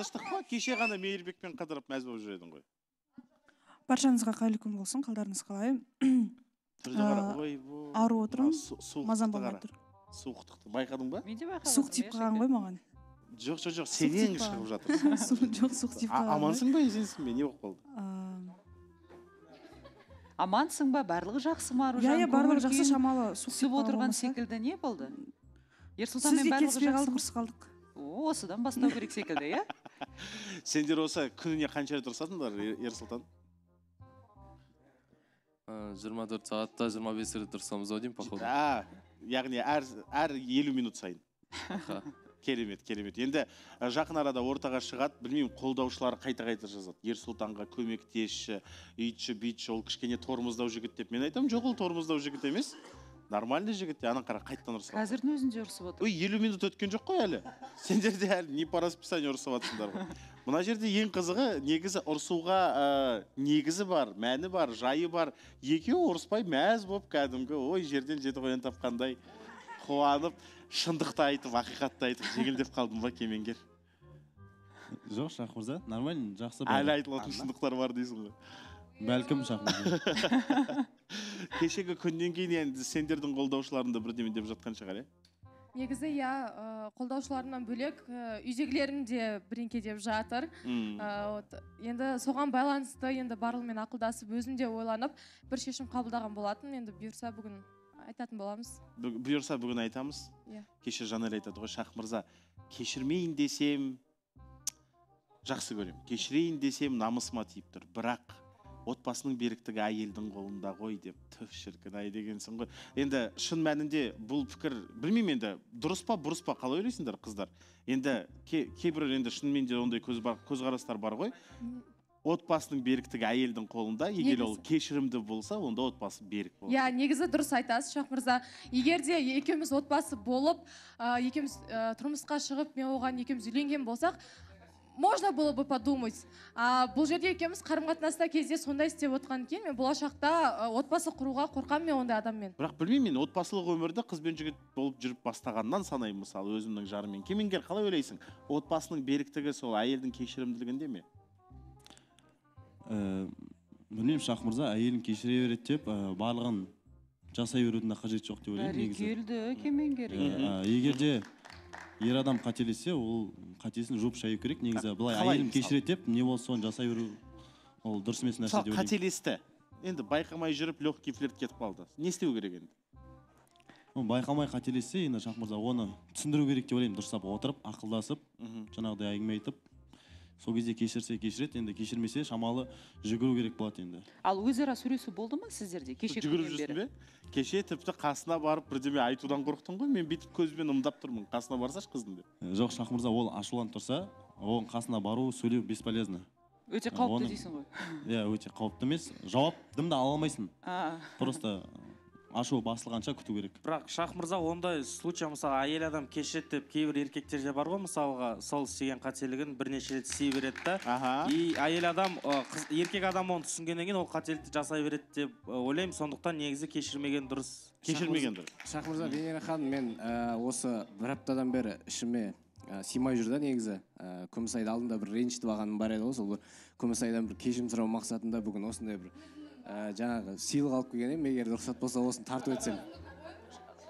тыныштық па кеше ғана мейірбекпен қыдырып мәз болып жүр едің ғой. Баршаңызға қайырлы күн болсын қалдарыңыз қалай. Ойбой ауырып отырмын. Мазам болмай тұр. Суықтықты байқадың ба? Мен де байқап суық тиіп қалған ғой маған. Жоқ жоқ жоқ сенен шығып жатыр. Жоқ суық тиіп қалған амансың ба есенсің бе? Не болып қалды? А, амансың ба? Барлығы жақсы ма иә аружан иә барлығы жақсы шамалы түсіп отырған секілді не болды? Сізде ерсұлтанмен барлығы жақсы қалдық ұрысып қалдық. Осыдан бастау керек секілді иә? Сендер осы күніне қанша рет ұрысасыңдар Ер- ерсұлтан жиырма төрт сағатта жиырма бес рет ұрысамыз ау деймін походу. А яғни әр әр елу минут сайын. Керемет керемет. Енді ә, жақын арада ортаға шығады. Білмеймін қолдаушылары қайта қайта жазады. Ерсұлтанға көмектесші үйтші бүйтші ол кішкене тормоздау жігіт деп. Мен айтамын жоқ ол тормоздау жігіт емес. Нормальный жігіт ана қара қайтадан ұрысады қазірдің өзінде ұрысып отыр. Ой елу минут өткен жоқ қой әлі. Сендер де әлі не по расписанию ұрысып жатсыңдар ғой. Мына жерде ең қызығы негізі ұрысуға ә, негізі бар мәні бар жайы бар. Екеуі ұрыспай мәз болып кәдімгі ой жерден жеті қоян тапқандай қуанып шындықты айтып ақиқатты айтып жеңілдеп қалдым ба кемеңгер? Жоқ шах мырза нормально жақсы әлі айтылатын шындықтар бар дейсің ғой. Бәлкім шах мырза кешегі күннен кейін енді сендердің қолдаушыларың да бірдеме деп жатқан шығар иә? Негізі иә қолдаушыларымнан бөлек үйдегілерім де біреңке деп жатыр. Вот, енді соған байланысты енді барлығымен ақылдасып өзім де ойланып бір шешім қабылдаған болатын енді бұйырса бүгін айтатын боламыз. Бұйырса бүгін айтамыз. Иә. кеше жанар айтады ғой шах мырза кешірмейін десем жақсы көремін. Кешірейін десем намысыма тиіп тұр. Бірақ отбасының беріктігі әйелдің қолында ғой деп түф шіркін ай дегенсің ғой. Енді шын мәнінде бұл пікір білмеймін енді дұрыс па бұрыс па қалай ойлайсыңдар қыздар? Енді ке- кейбір енді шынымен де ондай көз бар, көзқарастар бар ғой. Отбасының беріктігі әйелдің қолында егер ол кешірімді болса онда отбасы берік болады иә негізі дұрыс айтасыз шах мырза. Егер де екеуміз отбасы болып ә, екеуміз ә, тұрмысқа шығып мен оған екеуміз үйленген болсақ можно было бы подумать а, бұл жерде екеуміз қарым қатынаста кезде сондай істеп отқан кейін мен болашақта отбасы құруға қорқамын мен ондай адаммен. Бірақ білмеймін мен отбасылық өмірді қыз бен жігіт болып жүріп бастағаннан санаймын мысалы өзімнің жарыммен. Кемеңгер қалай ойлайсың? Отбасының беріктігі сол әйелдің кешірімділігінде ме? Ә, білмеймін шах мырза әйелін кешіре береді деп ә, барлығын жасай берудің де қажеті жоқ деп ойлаймын бәрекелді кемеңгер. Иә. Ә, егер де ер адам қателессе ол қатесін жуып шаю керек. Негізі былай Қалай әйелін мысалы? кешіреді деп не болса соны жасай беру ол дұрыс емес нәрсе деп қателесті. Енді байқамай жүріп легкий флирт кетіп қалды. Не істеу керек енді? Ол байқамай қателессе енді шах мырза оны түсіндіру керек деп ойлаймын. Дұрыстап отырып ақылдасып мхм. жаңағыдай әңгіме айтып сол кезде кешірсе кешіреді енді кешірмесе шамалы жүгіру керек болады енді. Ал өзара сөйлесу болды ма сіздерде? Кеше жүгіріп жүрсің бе? Кеше тіпті қасына барып бірдеме айтудан қорықтың ғой. Мен бүйтіп көзбен ымдап тұрмын. Қасына барсашы қыздың деп. Жоқ шах мырза ол ашуланып тұрса оның қасына бару сөйлеу бесполезно. Өте қауіпті дейсің ғой. Иә өте қауіпті емес. Жауап дым да ала алмайсың. Просто ашу басылғанша күту керек. Бірақ шах мырза ондай случай мысалы әйел адам кешіреді деп кейбір еркектерде бар ғой мысалға сол істеген қателігін бірнеше рет істей береді да. Аха. И әйел адам қыз еркек адам оны түсінгеннен кейін ол қателікті жасай береді деп ойлаймын. Сондықтан негізі кешірмеген дұрыс. Кешірмеген дұрыс. Шах мырза венера ханым мен ә, осы бір аптадан бері ішіме ә, сыймай жүр да негізі. Ә, күмісайды алдында бір ренжітіп алғаным бар еді ғой сол бір күмісайдан бір кешірім сұрау мақсатында бүгін осындай бір ә, жаңағы сыйлық алып келген едім егер рұқсат болса осыны тарту етсем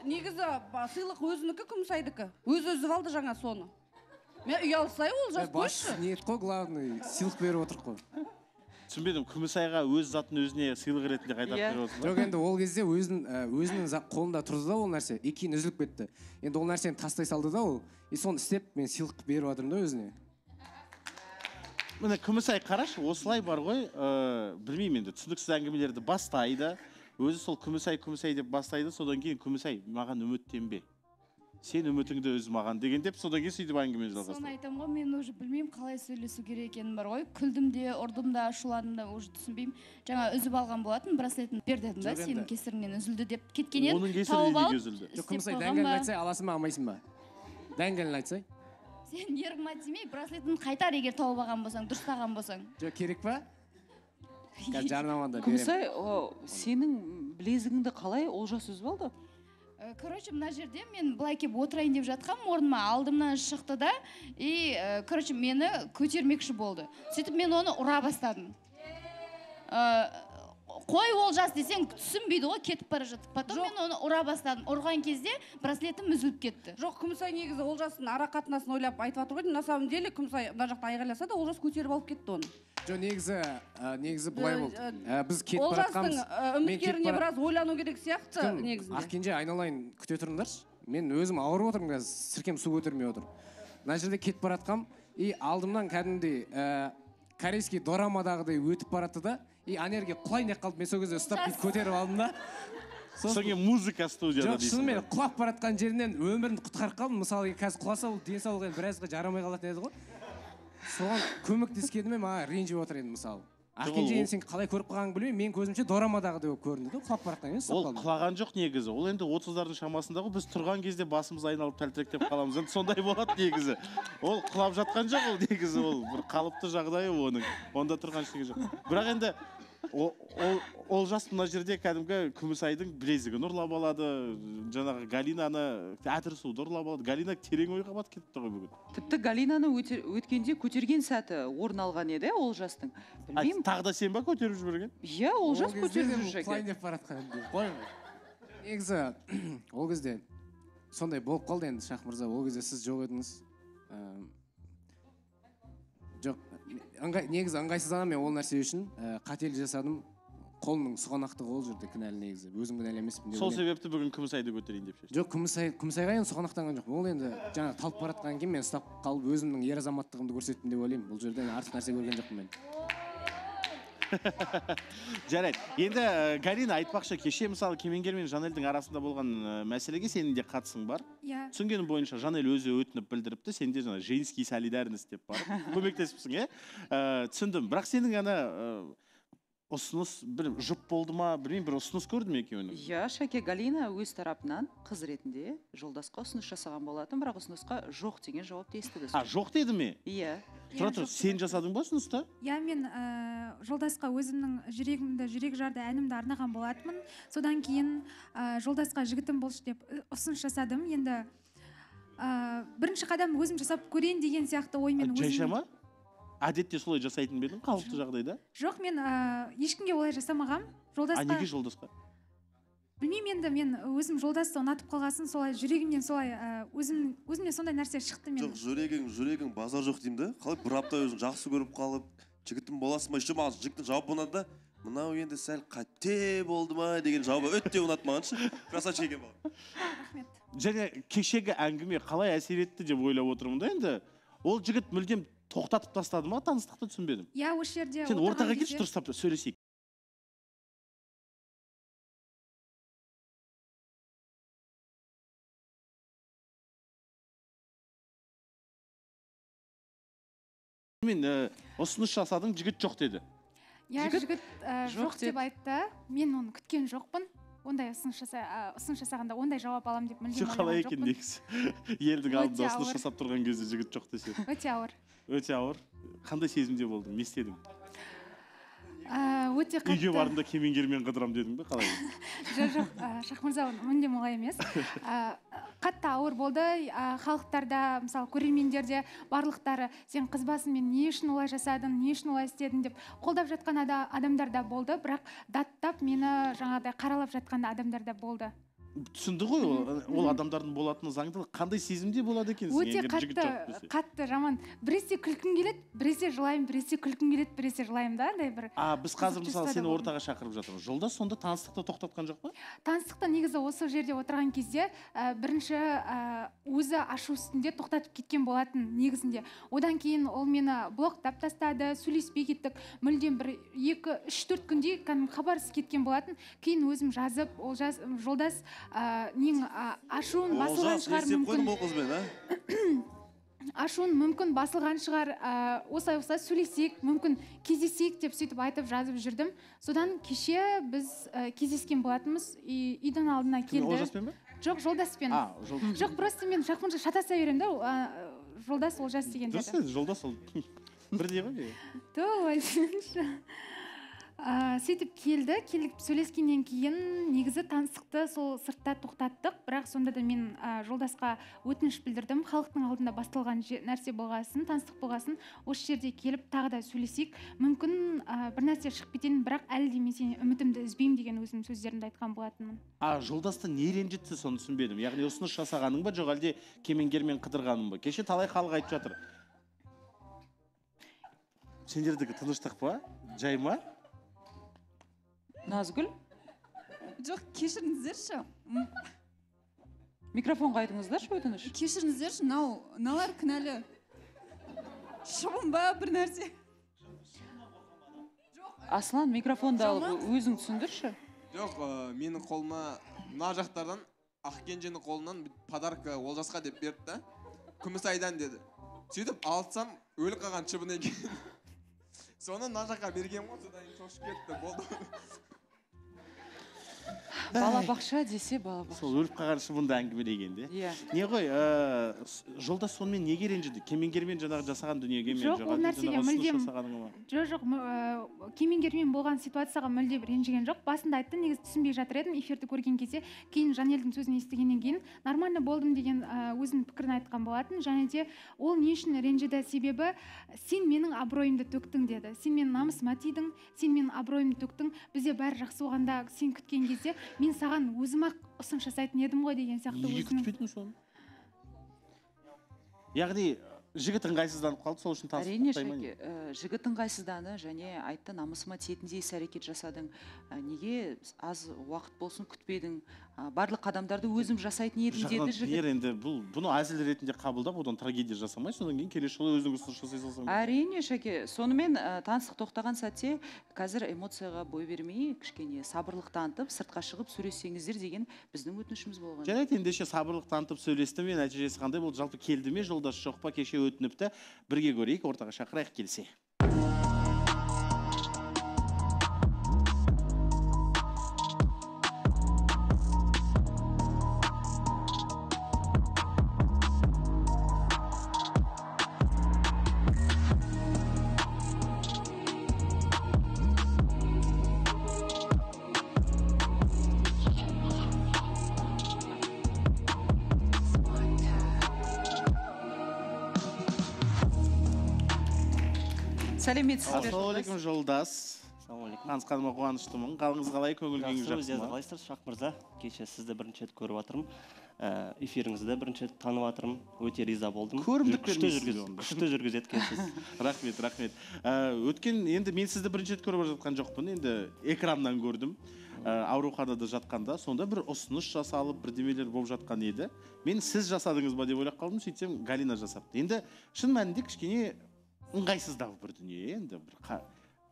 негізі сыйлық өзінікі күмісайдікі. Өзі үзіп алды жаңа соны. Мен ұялсай ол жас қойшы ниет қой главный сыйлық беріп отырмық қой. Түсінбедім күмісайға өз затын өзіне сыйлық ретінде қайтарып Иә. беріп жоқ енді ол кезде өзінің ә, өзінің қолында тұрды да ол нәрсе и кейін үзіліп кетті. Енді ол нәрсені тастай салды да ол и соны істеп мен сыйлық беріп жатырмын да өзіне. Міне күмісай қарашы осылай бар ғой ыыы білмеймін енді түсініксіз әңгімелерді бастайды өзі сол күмісай күмісай деп бастайды содан кейін күмісай маған үміттенбе. Сен үмітіңді үз маған деген деп содан кейін сөйтіп әңгімені соны жалғастырады айтамын ғой мен уже білмеймін қалай сөйлесу керек екенін бар ғой. Күлдім де ұрдым да ашуландым да уже түсінбеймін. Жаңа үзіп алған болатын браслетін бер дедім да сенің кесіріңнен үзілді деп кеткен едім оның кесірі тауып неге алып үзілді? Жоқ күмісай дәңгәлін айтсай аласың ба алмайсың ба? Дәңгәлін айтсай. Сен нервыма тимей браслетін қайтар егер тауып алған болсаң дұрыстаған болсаң. Жоқ керек па? Қазір жарнамада беремін. күмісай сенің білезігіңді қалай олжас үзіп алды? Э, короче мына жерде мен былай келіп отырайын деп жатқанмын орныма алдымнан шықты да и э, короче мені көтермекші болды. Сөйтіп мен оны ұра бастадым. Э, қой олжас десең түсінбейді ғой кетіп бара жатып потом мен оны ұра бастадым. Ұрған кезде браслетім үзіліп кетті. Жоқ күмісай негізі олжастың ара қатынасын ойлап айтып жатыр ғой. На самом деле күмісай мына жақта айғайласа да олжас көтеріп алып кетті оны. Жоқ негізі ә, негізі былай болды. Ә, біз кетіп бара жатқанбыз. үміткеріне біраз ойлану керек сияқты негізінде. Ақкенже айналайын күте тұрыңдаршы. Мен өзім ауырып отырмын қазір сіркем су көтермей отыр мына жерде кетіп бара жатқанмын и алдымнан кәдімгідей ә, корейский дорамадағыдай өтіп баратты да и ана жерге құлайын деп қалды мен сол кезде ұстап бүйтіп көтеріп алдым да содан кейін музыка студияда жоқ шынымен құлап бара жатқан жерінен өмірін құтқарып қалдым мысалы қазір құласа ол денсаулығы енді біразға жарамай қалатын еді ғой соған көмектескеніме маған ренжіп отыр енді мысалы ақкенже енді сен қалай көріп қалғаныңды білмеймін мен көзімше дорамадағыдай болып көрінді да құлап бара жатқан кезде ол қалдым құлаған жоқ негізі ол енді отыздардың шамасында ғой біз тұрған кезде басымыз айналып тәлтіректеп қаламыз енді сондай болады негізі ол құлап жатқан жоқ ол негізі ол бір қалыпты жағдайы оның онда тұрған ештеңе жоқ бірақ енді олжас мына жерде кәдімгі күмісайдың білезігін ұрлап алады жаңағы галинаны әтір суды ұрлап алады. Галина терең ойға батып кетіпті ғой бүгін. Тіпті галинаны өткенде көтерген сәті орын алған еді олжастың. Білмеймін. тағы да сен ба көтеріп жіберген? Иә олжас көтеріп жүр құлайын деп бара жатқан негізі ол кезде сондай болып қалды енді шах мырза. Ол кезде сіз жоқ едіңіз. Ыңғай негізі ыңғайсызданамын мен ол нәрсе үшін ііі қателік жасадым. Қолымның сұғанақтығы ол жерде кінәлі негізі. Өзім кінәлі емеспін деп сол себепті бүгін күмісайды көтерейін деп шештім. Жоқ күмісай күмісайға енді сұғанақтанған жоқпын. Ол енді жаңағы талып бара жатқаннан кейін мен ұстап қалып өзімнің ер азаматтығымды көрсеттім деп ойлаймын. Бұл жерде артық нәрсе көрген жоқпын мен. жарайды. Енді ә, галина айтпақшы кеше мысалы кемеңгер мен жанелдің арасында болған ә, мәселеге сенің де қатысың бар. Иә. Түсінгенім бойынша жанель өзі өтініп білдіріпті сен де жаңағы женский солидарность деп барып көмектесіпсің иә? Ә, түсіндім. Бірақ сенің ана ұсыныс бір жұп болды ма білмеймін бір ұсыныс көрдім екеуінің. Иә шәке галина өз тарапынан қыз ретінде жолдасқа ұсыныс жасаған болатын бірақ ұсынысқа жоқ деген жауапты естіді а жоқ деді ме? Иә. Тұра тұр сен жасадың ба ұсынысты? Иә мен ә, жолдасқа өзімнің жүрегімді жүрек жарды әнімді арнаған болатынмын. Содан кейін ә, жолдасқа жігітім болшы деп ы, ұсыныс жасадым. Енді ә, бірінші қадам өзім жасап көрейін деген сияқты оймен өзім- жайша ма әдетте солай жасайтын ба едің қалыпты жағдайда? Жоқ мен ә, ешкімге олай жасамағам. А жолдасқа неге жолдасқа білмеймін енді мен өзім жолдасты ұнатып қалғасын солай жүрегімнен солай өзім өзімнен сондай нәрсе шықты мен жоқ жүрегің жүрегің базар жоқ деймін да. Қалай бір апта өзің жақсы көріп қалып жігітім боласың ба еще маған жігіттің жауабы ұнады да мынау енді сәл қате болды ма? деген жауабы өте ұнады маған шы красавчик екен маған және кешегі әңгіме қалай әсер етті деп ойлап отырмын да енді. Ол жігіт мүлдем тоқтатып тастады ма? Таныстықты түсінбедім. Иә осы жерде сен ортаға келші дұрыстап сөйлесейік. Мен ә, ұсыныс жасадың жігіт жоқ деді. Иә Жігіт ә, жоқ деп айтты. Мен оны күткен жоқпын. Ондай ұсыныс жаса ә, ұсыныс жасағанда ондай жауап аламын деп мүлдем қалай екен негізі? Елдің алдында ұсыныс жасап тұрған кезде жігіт жоқ десе. Өте ауыр. Өте ауыр. Қандай сезімде болдың? Не істедің? Ә, өте қатты. үйге бардым да кемеңгермен қыдырам дедің бе? Қалай? Жоқ жоқ ә, шах мырза ол мүлдем олай емес. Ә, қатты ауыр болды. Халықтарда мысалы көрермендерде барлықтары сен қызбасың мен не үшін олай жасадың не үшін олай істедің? деп қолдап жатқан ада, адамдар да болды. Бірақ даттап мені жаңағыдай қаралап жатқан да адамдар да болды. Түсінді ғой ол, ол адамдардың болатыны заңды қандай сезімде болады екенсің өте қатты қатты жаман. Біресе күлкім келеді біресе жылаймын біресе күлкім келеді біресе жылаймын да андай бір а біз қазір мысалы сені ортаға шақырып жатырмыз. Жолдас сонда таныстықты тоқтатқан жоқ па? Таныстықты негізі осы жерде отырған кезде ә, бірінші ә, өзі ашу үстінде тоқтатып кеткен болатын негізінде. Одан кейін ол мені блоктап тастады сөйлеспей кеттік. Мүлдем бір екі үш төрт күндей кәдімгі хабарсыз кеткен болатын. Кейін өзім жазып ол жаз, жолдас нең ә, ашуын басылған шығар мүмкін. бұл қызбен а? Ашуын мүмкін басылған шығар ә, осылай осылай сөйлесейік мүмкін кездесейік деп сөйтіп айтып жазып жүрдім. Содан кеше біз ә, кездескен болатынбыз үй- үйдің алдына келді. Олжаспен ба? жоқ жолдаспен. Жоқ просто мен жақынша шатаса беремін да жолдас олжас деген дұрыс жолдас ол. Бірдей ғой то айтсаңшы ә, сөйтіп келді. Келіп сөйлескеннен кейін негізі таныстықты сол сыртта тоқтаттық. Бірақ сонда да мен ә, жолдасқа өтініш білдірдім. Халықтың алдында басталған нәрсе болғасын таныстық болғасын осы жерде келіп тағы да сөйлесейік. Мүмкін ә, бір нәрсе шығып кететін бірақ әлі де мен сенен үмітімді үзбеймін деген өзімнің сөздерімді айтқан болатынмын. А жолдасты не ренжітті соны түсінбедім. Яғни ұсыныс жасағаның ба жоқ әлде кемеңгермен қыдырғаның ба? Кеше талай халық айтып жатыр. Сендердікі тыныштық па? Жай ма? Назгүл? Жоқ кешіріңіздерші. Микрофонға айтыңыздаршы өтініш кешіріңіздерші мынау мыналар кінәлі. Шыбын ба бір нәрсе? Аслан микрофонды алып өзің түсіндірші. Жоқ ә, менің қолыма мына жақтардан ақкенженің қолынан подарка олжасқа деп берді да күміс айдан деді. Сөйтіп алсам өлі қалған шыбын екен. Соны мына жаққа бергенмін ғой содан кейін шошып кетті болды балабақша десе балабақша. Сол өліп қалған шыбынды әңгімелеген де иә. Не ғой ә, жолдас сонымен неге ренжіді? Кемеңгермен жаңағы жасаған дүниеге ме жоқ ол нәрсеге мүлдем жоқ жоқ ә, кемеңгермен болған ситуацияға мүлдем ренжіген жоқ. Басында айтты негізі түсінбей жатыр едім. Эфирді көрген кезде кейін жанелдің сөзін естігеннен кейін нормально болдым деген ә, өзінің пікірін айтқан болатын. Және де ол не үшін ренжіді? Себебі сен менің абыройымды төктің деді. Сен менің намысыма тидің сен менің абыройымды төктің. Бізде бәрі жақсы болғанда сен күткен кезде мен саған өзім ақ ұсыныс жасайтын едім ғой деген сияқты неге күтпедің соны яғни жігіт ыңғайсызданып қалды сол үшін әрине шәке ә, жігіт ыңғайсызданы және айтты намысыма тиетіндей іс әрекет жасадың. Ә, неге аз уақыт болсын күтпедің? Ә, барлық қадамдарды өзім жасайтын едім деді жігіт. енді бұл бұны әзіл ретінде қабылдап одан трагедия жасамай содан кейін келесі жолы өзің ұсыныс жасай салсаң әрине шәке сонымен ә, таныстық тоқтаған сәтте қазір эмоцияға бой бермей кішкене сабырлық танытып сыртқа шығып сөйлессеңіздер деген біздің өтінішіміз болған. Жарайды ендеше сабырлық танытып сөйлесті ме нәтижесі қандай болды? Жалпы келді ме жолдас жоқ па? Кеше өтініпті бірге көрейік ортаға шақырайық келсе сәлеметсіз бе ассалаумағалейкум жолдас. Танысқаныма қуаныштымын қалыңыз қалай көңіл күйіңіз жақсы өздеріңіз ма қалайсыздар? Шах мырза кеше сізді бірінші рет көріп жатырмын ә, эфиріңізді бірінші рет танып жатырмын өте риза болдым. Көрімдік күшті күшті жүргізеді екенсіз рахмет рахмет. Ә, өткен енді мен сізді бірінші рет көріп жатқан жоқпын. Енді экраннан көрдім. Ә, ауруханада жатқанда сонда бір ұсыныс жасалып бірдемелер болып жатқан еді. Мен сіз жасадыңыз ба деп ойлап қалдым. сөйтсем галина жасапты. Енді шын мәнінде кішкене ыңғайсыздау бір дүние енді бір қа-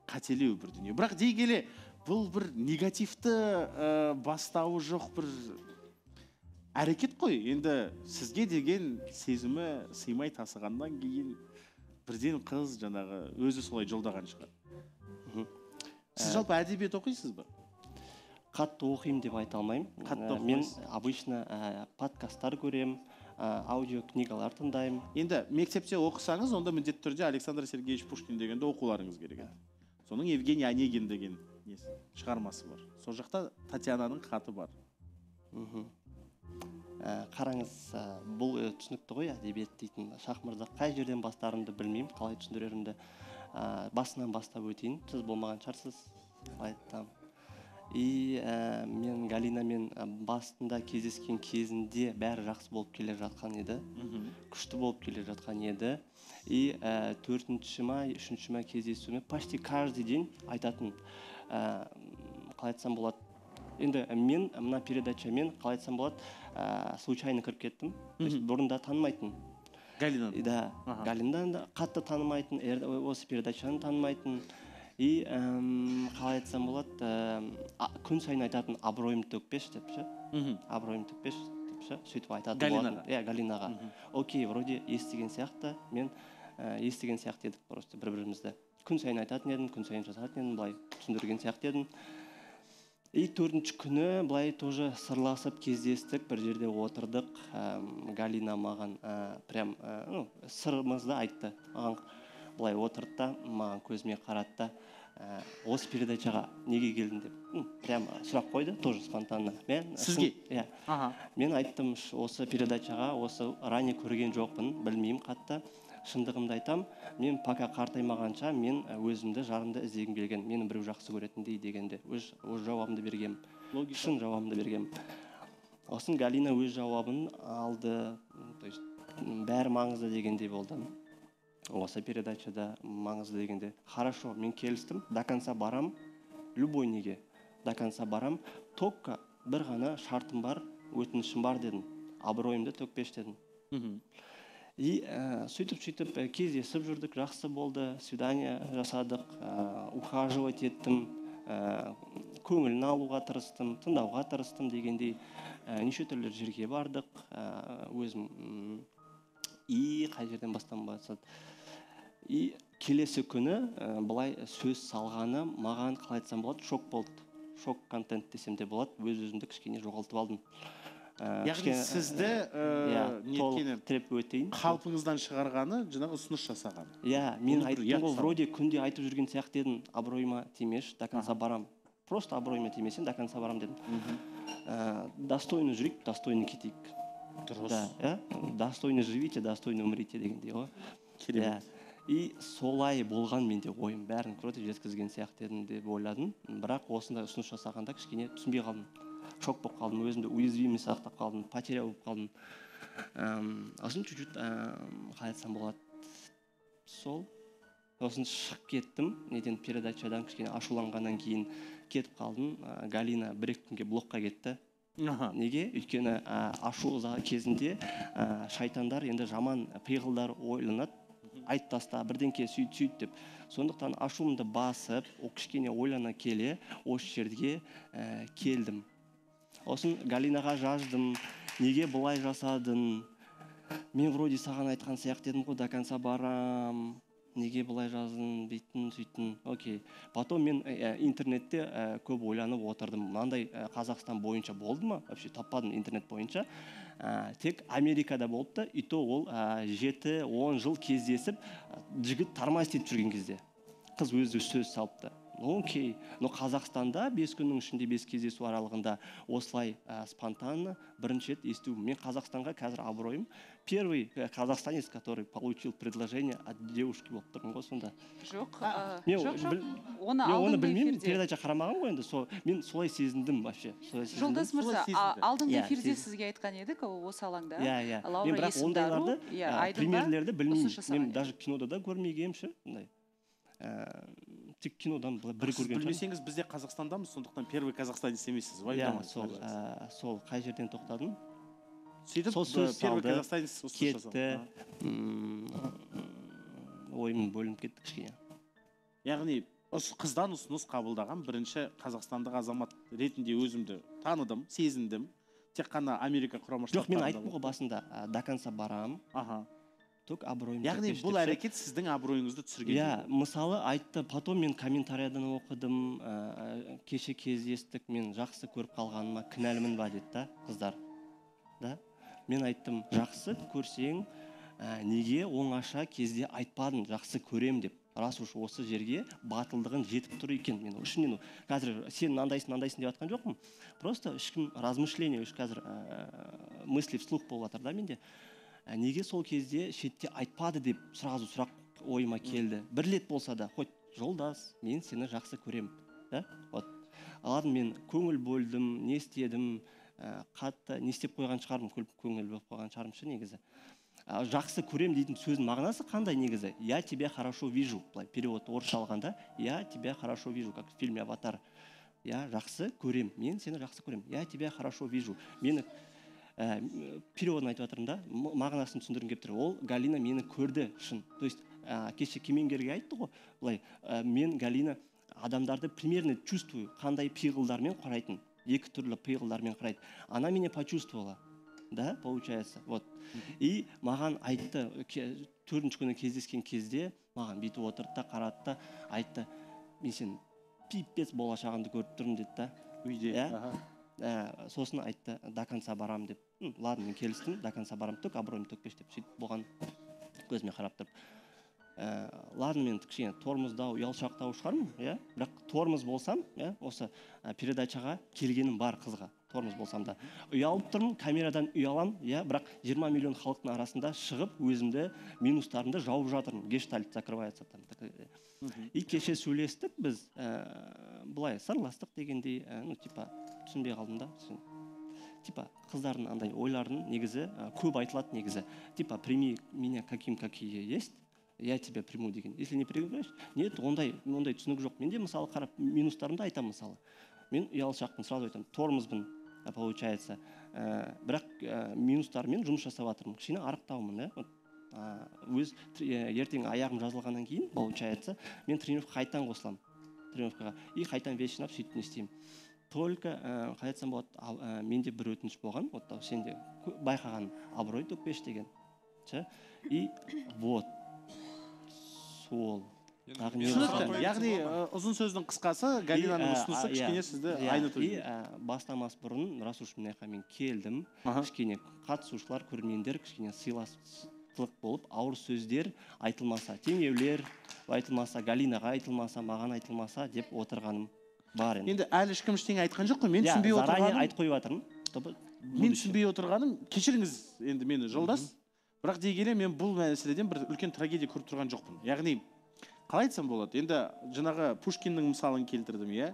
қателеу бір дүние. Бірақ дей келе бұл бір негативті ә, бастауы жоқ бір әрекет қой. Енді сізге деген сезімі сыймай тасығаннан кейін бірден қыз жаңағы өзі солай жолдаған шығар. Сіз Ә, жалпы әдебиет оқисыз ба? Қатты оқимын деп айта алмаймын. Қатты Ә, мен обычно ә, подкасттар көремін. Аудиокнигалар тыңдаймын. Енді мектепте оқысаңыз онда міндетті түрде александр сергеевич пушкин дегенді оқуларыңыз керек еді. Соның евгений онегин деген несі шығармасы бар. Сол жақта татьянаның хаты бар. Мхм. Ә, қараңыз ә, бұл ә, түсінікті ғой әдебиет дейтін шах мырза қай жерден бастарымды білмеймін қалай түсіндірерімді. Ә, басынан бастап өтейін. Сіз болмаған шығарсыз. Қалай и ә, мен галинамен ә, басында кездескен кезінде бәрі жақсы болып келе жатқан еді. Күшті болып келе жатқан еді. И ә, төртінші ма үшінші ма кездесуіме почти каждый день айтатын ә, қалай айтсам болады. Енді мен мына передачамен қалай айтсам болады ә, случайно кіріп кеттім. То есть бұрында танымайтын. Галинаны да. Галинаны да қатты танымайтын осы передачаны танымайтын. И қалай айтсам болады күн сайын айтатын абыройымды төкпеші деп ше? Абыройымды төкпеші деп ше? Сөйтіп айтатын Галинаға? иә галинаға. Окей вроде естіген сияқты. Мен ә, естіген сияқты едік просто бір бірімізді күн сайын айтатын едім күн сайын жазатын едім былай түсіндірген сияқты едім. И төртінші күні былай тоже сырласып кездестік бір жерде отырдық. Әм, галина маған ә, прям ә, ну, сырымызды айтты. Маған былай отырды да маған көзіме қарады да ә, осы передачаға неге келдің? деп. Прямо сұрақ қойды тоже спонтанно. Мен Сізге? иә. Аха. Мен айттым «Ш- осы передачаға осы ранее көрген жоқпын білмеймін қатты. Шындығымды айтам. Мен пока қартаймағанша мен ә, өзімді жарымды іздегім келген. Мені біреу жақсы көретіндей дегенде өз, өз жауабымды бергем. Шын жауабымды бергем. Сосын галина өз жауабын алды. То есть бәрі маңызды дегендей болды. Осы передачада маңызды дегенде хорошо мен келістім до конца барам любой неге до конца барам только бір ғана шартым бар өтінішім бар дедім. Абыройымды төкпеш дедім мхм. И ә, сөйтіп сөйтіп ә, кездесіп жүрдік жақсы болды свидание жасадық ә, ухаживать еттім ә, көңілін алуға тырыстым тыңдауға тырыстым дегендей ә, неше түрлі жерге бардық ә, өзім и қай жерден бастан бастады? И келесі күні ә, былай сөз салғаны маған қалай айтсам болады шок болды. Шок контент десем де болады өз өзімді кішкене жоғалтып алдым. Ә, яғни сізді иә, тіреп өтейін. Қалпыңыздан шығарғаны жаңағы ұсыныс жасаған иә мен айттым ғой вроде күнде айтып жүрген сияқты едім. Абыройыма тимеш до конца барам. Просто абыройыма тимесең до конца барам дедім. Ә, достойно жүрейік достойно кетейік. Дұрыс да иә достойно живите достойно умрите дегендей ғой иә и солай болған менде ойым бәрін вроде жеткізген сияқты едім деп ойладым. Бірақ осындай ұсыныс жасағанда кішкене түсінбей қалдым. Шок болып қалдым өзімді уязвимый сақтап қалдым потеря болып қалдым. Сосын чуть чуть қалай айтсам болады. Сол сосын шығып кеттім. Неден передачадан кішкене ашуланғаннан кейін кетіп қалдым. Ә, галина бір екі күнге блокқа кетті. Неге? Өйткені ә, ашу ыза кезінде ә, шайтандар енді жаман пиғылдар ойланады. Айт таста бірдеңке сөйт сөйт деп. Сондықтан ашуымды басып о кішкене ойлана келе осы жерге ә, келдім. Сосын галинаға жаздым. Неге былай жасадың? Мен вроде саған айтқан сияқты едім ғой до конца барам. Неге былай жаздың бүйттің сөйттің окей. Потом мен ә, интернетте ә, көп ойланып отырдым. Мынандай ә, қазақстан бойынша болды ма? Вообще таппадым интернет бойынша. Ә, тек америкада да и то ол жеті он жыл кездесіп жігіт тармас етіп жүрген кезде. Қыз өзі сөз салыпты. Окей. Но қазақстанда бес күннің ішінде бес кездесу аралығында осылай ә, спонтанно бірінші рет есту. Мен қазақстанға қазір абыройым. Первый э, казахстанец который получил предложение от девушки болып тұрмын ғой сонда. Жоқ ә, мен жоқ жоқ. біл- оны мен оны білмеймін передача қарамағанмын ғой енді. Сол мен солай сезіндім вообще. Жолдас мырза а- алдыңғы Иә, эфирде сізге айтқан едік осы алаңда. Иә иә. Мен бірақ ондайларды иә примерлерді білмеймін. мен даже кинода да көрмегенмін ше мындай ә, тек кинодан былай бір сіз көрген білмесеңіз біз де қазақстандамыз сондықтан первый казахстанец емессіз иә уайымдамаңыз сол ә, сол қай жерден тоқтадым сөйтіп сол сөз первый казахстанец кетті. ойым бөлініп кетті кішкене. Яғни қыздан ұсыныс қабылдаған бірінші қазақстандық азамат ретінде өзімді таныдым сезіндім. Тек қана америка құрама жоқ мен айттым ғой басында ә, до конца барам. Аха. Только абыройым яғни бұл әрекет сіздің абыройыңызды түсірген иә мысалы айтты потом мен комментарийдан оқыдым ә, кеше кездестік мен жақсы көріп қалғаныма кінәлімін ба деді да қыздар да? Мен айттым жақсы көрсең ә, неге оңаша кезде айтпадың жақсы көрем деп. Рас уж осы жерге батылдығын жетіп тұр екен. Мен ішімнен қазір сен мынандайсың мынандайсың деп жатқан жоқпын. Просто ешкім размышление қазір ә, мысли вслух болып жатыр да менде. Неге сол кезде шетте айтпады деп сразу сұрақ ойыма келді. Бір рет болса да хоть жолдас мен сені жақсы көрем да? Вот. Ладно мен көңіл бөлдім не істедім ә, қатты не істеп қойған шығармын көңіл бөліп қойған шығармын ше негізі. А, жақсы көрем дейтін сөздің мағынасы қандай негізі? Я тебя хорошо вижу былай перевод орысша алғанда. Я тебя хорошо вижу как в фильме аватар я жақсы көрем мен сені жақсы көрем я тебя хорошо вижу мені ә, переводын айтып жатырмын да. Мағынасын түсіндіргім келіп тұр. Ол галина мені көрді шын. То есть ә, кеше кемеңгерге айтты ғой былай ә, мен галина адамдарды примерно чувствую қандай пиғылдармен қарайтын екі түрлі пиғылдармен қарайды она меня почувствовала да получается вот и маған айтты төртінші күні кездескен кезде маған бүйтіп отырды да қарады да айтты мен сенің пипец болашағыңды көріп тұрмын деді да. Үйде иә. Ә, сосын айтты до конца барам деп. «М, ладно мен келістім до конца барам төк абыройым төкпеш деп сөйтіп болған көзіме қарап тұрып ә, ладно мен кішкене тормоздау ұялшақтау шығармын иә бірақ тормоз болсам иә осы ә, передачаға келгенім бар қызға. Тормоз болсам да. Ұялып тұрмын камерадан ұяламын иә бірақ 20 миллион халықтың арасында шығып өзімді минустарымды жауып жатырмын. Гештальт закрывается там э. и кеше сөйлестік біз ә, былай сырластық дегендей ә, ну типа түсінбей қалдым да. Типа қыздардың андай ойларын негізі көп айтылады негізі. Типа прими меня каким какие есть я тебя приму деген. Если не примешь нет ондай ондай түсінік жоқ. Менде мысалы қарап минустарымды айтамын мысалы. Мен ұялшақпын сразу айтамын тормозбын получается. Ә, бірақ ә, минустармен жұмыс жасап жатырмын. Кішкене арықтаумын иә вот, өз ә, ертең аяғым жазылғаннан кейін получается мен тренировкаға қайтадан қосыламын. Тренировкаға. И қайтадан вес жинап сөйтіп не істеймін. Только ә, қалай айтсам болады ал, ә, менде бір өтініш болған вот сенде байқағаным абырой төкпеш деген ше? И вот сол түсінікті яғни ы, ұзын сөздің қысқасы галинаның ұсынысы а, кішкене иә, сізді иә, айныту и бастамас бұрын раз уж мына жаққа мен келдім кішкене қатысушылар көрермендер кішкене сыйластық болып ауыр сөздер айтылмаса теңеулер айтылмаса галинаға айтылмаса маған айтылмаса деп отырғаным. Бар енді. Енді әлі ешкім ештеңе айтқан жоқ қой. Мен түсінбей отырғаным айтып қойып жатырмын. Мен түсінбей отырғаным кешіріңіз енді мені жолдас. Бірақ дей келе мен бұл мәселеден бір үлкен трагедия көріп тұрған жоқпын. Яғни қалай айтсам болады? Енді жаңағы пушкиннің мысалын келтірдім иә?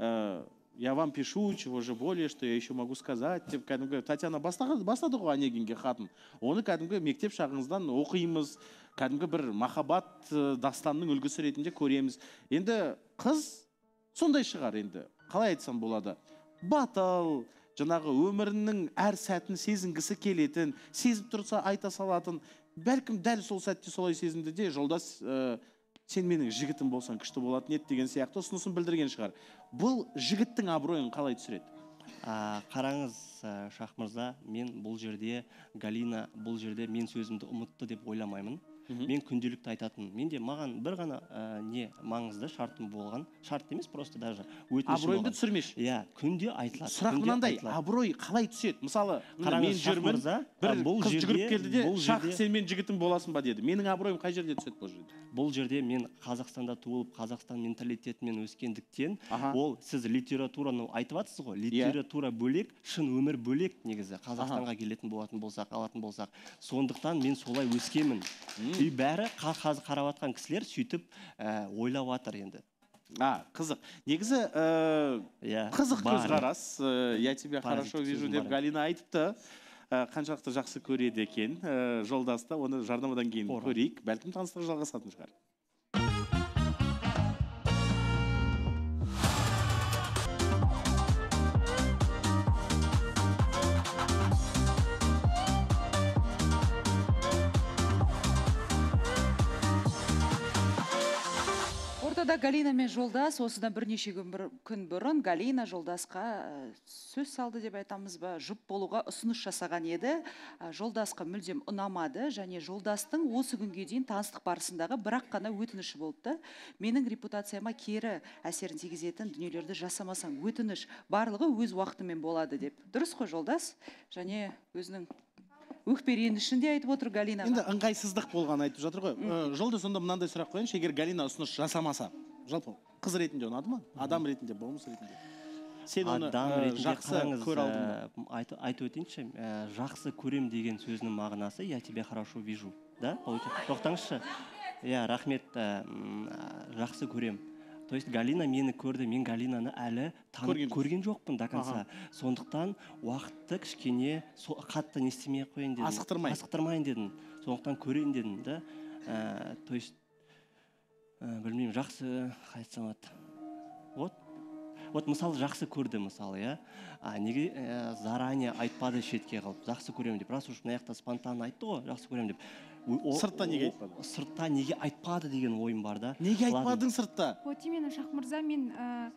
Ә, я вам пишу чего же более что я еще могу сказать деп кәдімгі татьяна бастаған бастады ғой онегинге хатын. Оны кәдімгі мектеп шағыңыздан оқимыз. Кәдімгі бір махаббат э, дастанның үлгісі ретінде көреміз. Енді қыз сондай шығар енді. Қалай айтсам болады? Батыл жаңағы өмірінің әр сәтін сезінгісі келетін сезіп тұрса айта салатын бәлкім дәл сол сәтте солай сезінді де жолдас ә, сен менің жігітім болсаң күшті болатын еді деген сияқты ұсынысын білдірген шығар. Бұл жігіттің абыройын қалай түсіреді? А, қараңыз ә, шах мырза мен бұл жерде галина бұл жерде мен сөзімді ұмытты деп ойламаймын. Мен күнделікті айтатынмын менде маған бір ғана ә, не маңызды шартым болған шарт емес просто даже абыройымды түсірмеші. Иә күнде айтылады сұрақ мынандай абырой қалай түседі? Мысалы мен жүрмін бір қыз жүгіріп келді де шах сен менің жігітім боласың ба? деді. Менің абыройым қай жерде түседі бұл жерде? Бұл жерде мен қазақстанда туылып қазақстан менталитетімен өскендіктен ол сіз литератураны айтып жатсыз ғой литература бөлек шын өмір бөлек негізі қазақстанға келетін болатын болсақ алатын болсақ. Сондықтан мен солай өскенмін. И бәрі қа- қазір қарап жатқан кісілер сөйтіп ә, ойлап жатыр енді. А қызық. Негізі ә, иә қызық көзқарас ә, я тебя хорошо вижу деп галина айтыпты қаншалықты жақсы көреді екен ә, жолдасты оны жарнамадан кейін көрейік. Бәлкім таныстық жалғасатын шығар. Ортада галина мен жолдас осыдан бірнеше күн, бұрын галина жолдасқа ә, сөз салды деп айтамыз ба? Жұп болуға ұсыныс жасаған еді. Ә, жолдасқа мүлдем ұнамады және жолдастың осы күнге дейін таныстық барысындағы бірақ қана өтініші болыпты. Менің репутацияма кері әсерін тигізетін дүниелерді жасамасаң өтініш барлығы өз уақытымен болады деп. Дұрыс қой жолдас? Және өзінің өкпе ренішін де айтып отыр галинаға енді ыңғайсыздық болғанын айтып жатыр ғой. Жолдас сонда мынандай сұрақ қояйыншы. Егер галина ұсыныс жасамаса жалпы қыз ретінде ұнады ма? Адам ретінде болмыс ретінде? Сен оны адам ретінде жақсы қараңыз, көре алдың ба? айтып өтейінші. Жақсы көрем деген сөзінің мағынасы я тебя хорошо вижу да? Тоқтаңызшы. Иә рахмет м, жақсы көрем. То есть галина мені көрді мен галинаны әлі танып Көрген көрген, жоқпын до конца сондықтан уақытты кішкене со- қатты не істемей ақ қояйын дедім. Асықтырмай. асықтырмайын дедім. Сондықтан көрейін дедім да. Ә, то есть ә, білмеймін жақсы қалай айтсам болады вот. Вот мысалы жақсы көрді мысалы иә. А неге ә, заранее айтпады шетке қылып жақсы көремін деп. Раз уж мына жақта спонтанно айтты ғой жақсы көремін деп. Сыртта неге айтпады? сыртта неге айтпады деген ойым бар да. Неге айтпадың сыртта? Вот именно шах мырза мен ә,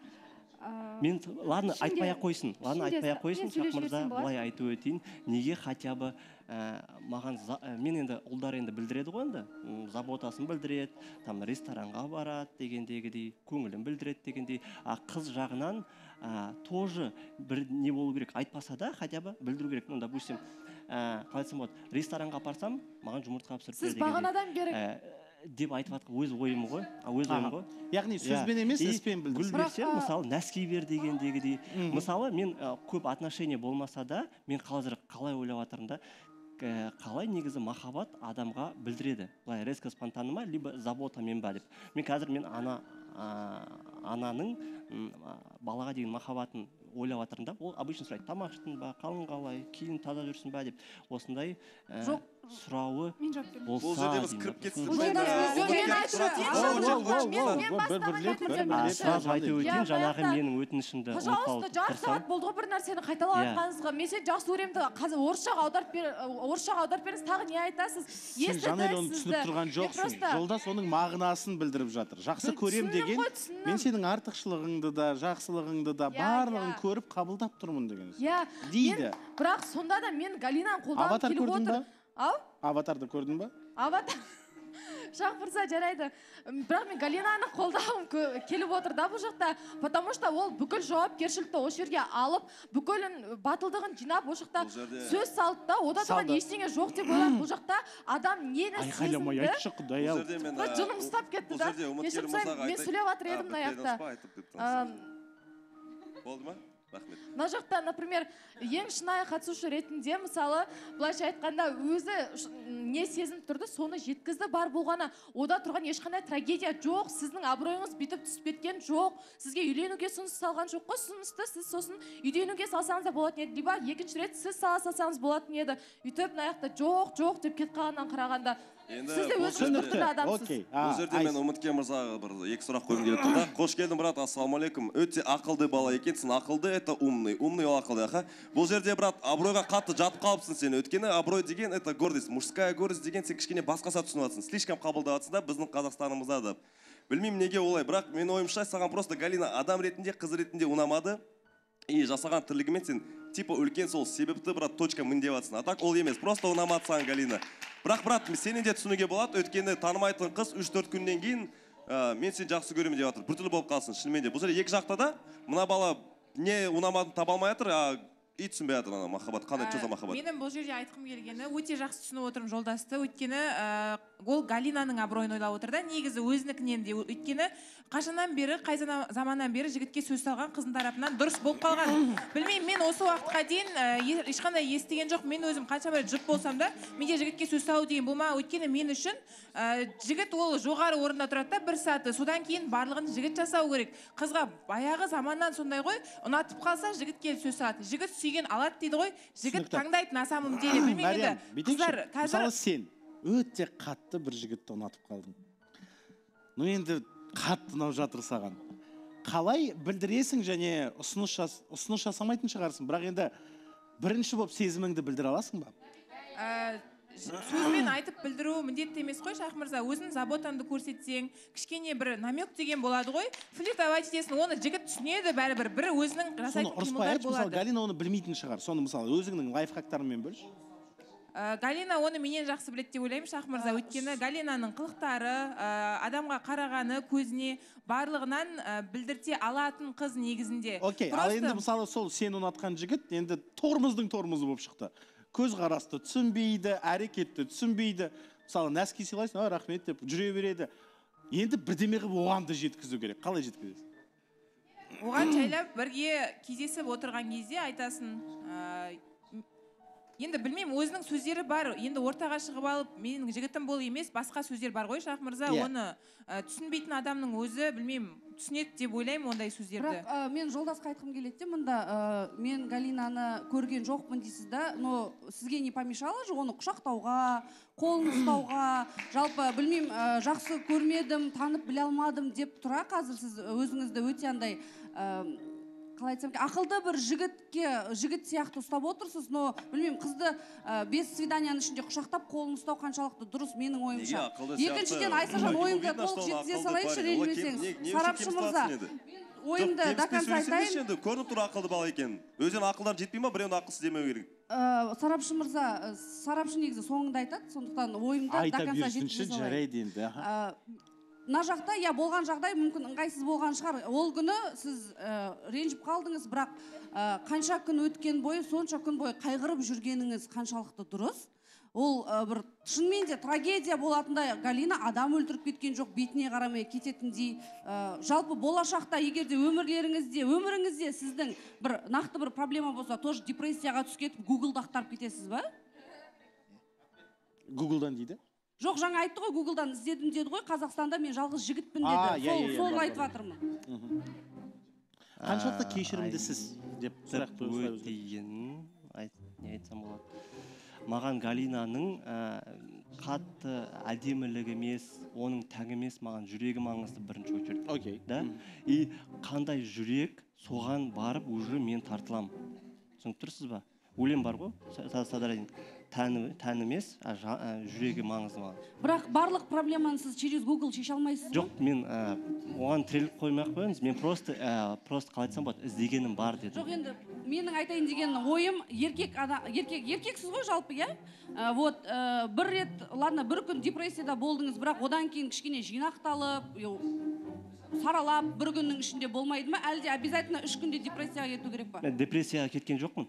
ә, мен ладно айтпай ақ қойсын. ладно айтпай ақ қойсын. шах сөйлеп мырза жіберсем болады. былай айтып өтейін. Неге хотя бы ә, маған за- ә, мен енді ұлдар енді білдіреді ғой енді. Заботасын білдіреді там ресторанға барады дегендегідей көңілін білдіреді дегендей. А қыз жағынан ә, тоже бір не болу керек айтпаса да хотя бы білдіру керек. Ну допустим ә, қалай айтсам болады? Ресторанға апарсам маған жұмыртқа пісіріп бер сіз бағанадан бері Ә, деп айтып жатқан өз ойым ғой. А, өз ойым ғой. Яғни Иә. сөзбен емес, іспен білдірсін. гүлберсен Бірақ, а- мысалы нәски бер дегендегідей. Мысалы мен ә, көп отношение болмаса да мен қазір қалай ойлап жатырмын да ә, қалай негізі махаббат адамға білдіреді? Былай резко спонтанно ма либо заботамен ба деп. Мен қазір мен ана ә, ананың а, балаға деген махаббатын ойлап жатырмын да ол обычно сұрайды тамақ іштің ба қалың қалай киім таза жүрсің ба деп осындай ә, Жоқ. Сұрауы болса Бұл жерде біз кіріп кетсек айтып өтейін жаңағы менің өтінішімді пожалуйста жарты сағат болды ғой бір нәрсені қайталап Иә. жатқаныңызға мен сені жақсы көремін қазір орысшаға аударып бер орысшаға аударып беріңіз тағы не айтасыз? Сен жанель оны түсініп тұрған жоқсың. жолдас оның мағынасын білдіріп жатыр. Жақсы көрем деген мен сенің артықшылығыңды да жақсылығыңды да Иә, барлығын иә. көріп қабылдап тұрмын деген сөз. иә. Дейді. Бірақ сонда да мен галинаны қолдағым келіп отыр ау аватарды көрдің ба аватар шах мырза жарайды. Бірақ мен галинаны қолдағым келіп отыр да бұл жақта. Потому что ол бүкіл жауапкершілікті осы жерге алып бүкілін батылдығын жинап ол жақта сөз салды да ода тұрған ештеңе жоқ деп ойлады. Бұл жақта адам нені айқайламай айтшы құдай ау. жыным ұстап кетті да. кешірім сұраймын мен сөйлеп жатыр едім мына жақта болды ма? Рахмет. Мына жақта например ең шынайы қатысушы ретінде мысалы былайша айтқанда өзі не сезініп тұрды соны жеткізді бар болғаны. Ода тұрған ешқандай трагедия жоқ сіздің абыройыңыз бүйтіп түсіп кеткен жоқ сізге үйленуге ұсыныс салған жоқ қой ұсынысты сіз сосын үйленуге салсаңыз да болатын еді. Либо екінші рет сіз сала салсаңыз болатын еді. Өйтіп мына жақта жоқ жоқ деп кетіп қалғаннан қарағанда. Енді сіз де өзіңіз адамсыз. Окей. бұл А, жерде мен үміткер мырзаға бір екі сұрақ қойғым келіп тұр да. Қош келдің брат. Ассалаумағалейкум өте ақылды бала екенсің ақылды это умный. Умный ол ақылды аха. Бұл жерде брат абыройға қатты жатып қалыпсың сен. Өйткені абырой деген это гордость. Мужская гордость деген сен кішкене басқаша түсініп жатрсың. Слишком қабылдап жатрсың да біздің қазақстанымызда да білмеймін неге олай. Бірақ менің ойымша саған просто галина адам ретінде қыз ретінде ұнамады. И жасаған тірлігімен сен типа үлкен сол себепті брат точка мін деп жатрсың а так ол емес просто ұнамады саған галина. Бірақ брат сені де түсінуге болады. Өйткені танымайтын қыз үш төрт күннен кейін ә, мен сені жақсы көремін деп жатыр. Біртүрлі болып қалсын шынымен де. Бұл жерде екі жақта да мына бала не ұнамадын таба алмай жатыр а и түсінбей жатыр ана махаббат. Қандай что за махаббат? менің бұл жерде айтқым келгені өте жақсы түсініп отырмын жолдасты. Өйткені ә, ол галинаның абыройын ойлап отыр да негізі өзінікінен де өйткені қашаннан бері қай заманнан бері жігітке сөз салған қыздың тарапынан дұрыс болып қалған. Білмеймін мен осы уақытқа дейін ешқандай естіген жоқ мен өзім қаншама рет жұп болсам да менде жігітке сөз салу деген болмаған өйткені мен үшін ә, жігіт ол жоғары орында тұрады да бір саты. Содан кейін барлығын жігіт жасау керек. Қызға баяғы заманнан сондай ғой ұнатып қалса жігіт келіп сөз салады. Жігіт сүйген алады дейді ғой. Жігіт таңдайды на самом деле білмеймін енді. Қыздар қазір мысалы сен өте қатты бір жігітті ұнатып қалдың ну енді қатты ұнап жатыр саған. Қалай білдіресің және ұсыныс жас, ұсыныс жасамайтын шығарсың бірақ енді бірінші болып сезіміңді білдіре аласың ба? Ә, сөзбен айтып білдіру міндетті емес қой шах мырза. Өзің заботаңды көрсетсең кішкене бір намек деген болады ғой. Флиртовать етесің оны жігіт түсінеді бәрібір. Бір өзінің жасайтын ұрыспай айтшы мысалы галина оны білмейтін шығар. Соны мысалы өзіңнің лайфхактарыңмен бөлші Ә, галина оны менен жақсы біледі деп ойлаймын шах мырза. Өйткені галинаның қылықтары ә, адамға қарағаны көзіне барлығынан ә, білдірте алатын қыз негізінде. Окей ал Просто- енді мысалы сол сен ұнатқан жігіт енді тормыздың тормызы болып шықты. Көзқарасты түсінбейді әрекетті түсінбейді. Мысалы нәски сыйлайсың а рахмет деп жүре береді. Енді бірдеме қылып оған да жеткізу керек. Қалай жеткізесің? Оған жайлап бірге кездесіп отырған кезде айтасың ә, енді білмеймін өзінің сөздері бар. Енді ортаға шығып алып менің жігітім бол емес басқа сөздер бар ғой шах мырза. Иә. оны ә, түсінбейтін адамның өзі білмеймін түсінеді деп ойлаймын ондай сөздерді. Бірақ ә, мен жолдасқа айтқым келеді де мында ә, мен галинаны көрген жоқпын дейсіз да но сізге не помешало же оны құшақтауға қолын ұстауға? Жалпы білмеймін ә, жақсы көрмедім танып біле алмадым деп тұра қазір сіз өзіңізді өте андай ә, қалай айтсам екен, ақылды бір жігітке жігіт сияқты ұстап отырсыз но білмеймін қызды ә, бес свиданияның ішінде құшақтап қолын ұстау қаншалықты дұрыс менің ойымша. екіншіден айсажан ойымды толық жеткізе салайыншы ренжімесеңіз сарапшы мырза ойымды до конца айтайын. енді көрініп тұр ақылды бала екенін. Өзінен ақылдары жетпей ма? Біреуді ақылсыз демеу керек. Ә, сарапшы мырза сарапшы негізі соңында айтады сондықтан ойымды до конца жеткізе салайын жарайды енді мына жақта иә болған жағдай мүмкін ыңғайсыз болған шығар. Ол күні сіз ә, ренжіп қалдыңыз бірақ ә, қанша күн өткен бойы сонша күн бойы қайғырып жүргеніңіз қаншалықты дұрыс? Ол ә, бір шынымен де трагедия болатындай галина адам өлтіріп кеткен жоқ бетіне қарамай кететіндей ә, жалпы болашақта егер де өмірлеріңізде өміріңізде сіздің бір нақты бір проблема болса тоже депрессияға түсіп кетіп гуглды ақтарып кетесіз ба? Гуглдан дейді? Жоқ жаңа айтты ғой гуглдан іздедім деді ғой қазақстанда мен жалғыз жігітпін деді. Иә, сол иә, иә, соны айтып жатырмын. Қаншалықты кешірімдісіз деп сұрақ деген не айтсам болады. Маған галинаның ә, қатты әдемілігі емес оның тән емес маған жүрегі маңызды бірінші очередь окей. Да? И қандай жүрек соған барып уже мен тартыламын. Түсініп тұрсыз ба? Өлең бар ғой тәні тән емес ә, жүрегі маңызды маған. Бірақ барлық проблеманы сіз через гугл шеше алмайсыз ба? жоқ мен ә, оған тіреліп қоймай ақ қояйыныз мен просто ә, просто қалай айтсам болады іздегенім бар дедім. Жоқ енді менің айтайын деген ойым еркек ана еркек еркексіз ғой жалпы иә? Ә, вот ә, бір рет ладно бір күн депрессияда болдыңыз бірақ одан кейін кішкене жинақталып саралап бір күннің ішінде болмайды ма? Әлде обязательно үш күнде депрессияға кету керек па? Мен депрессияға кеткен жоқпын.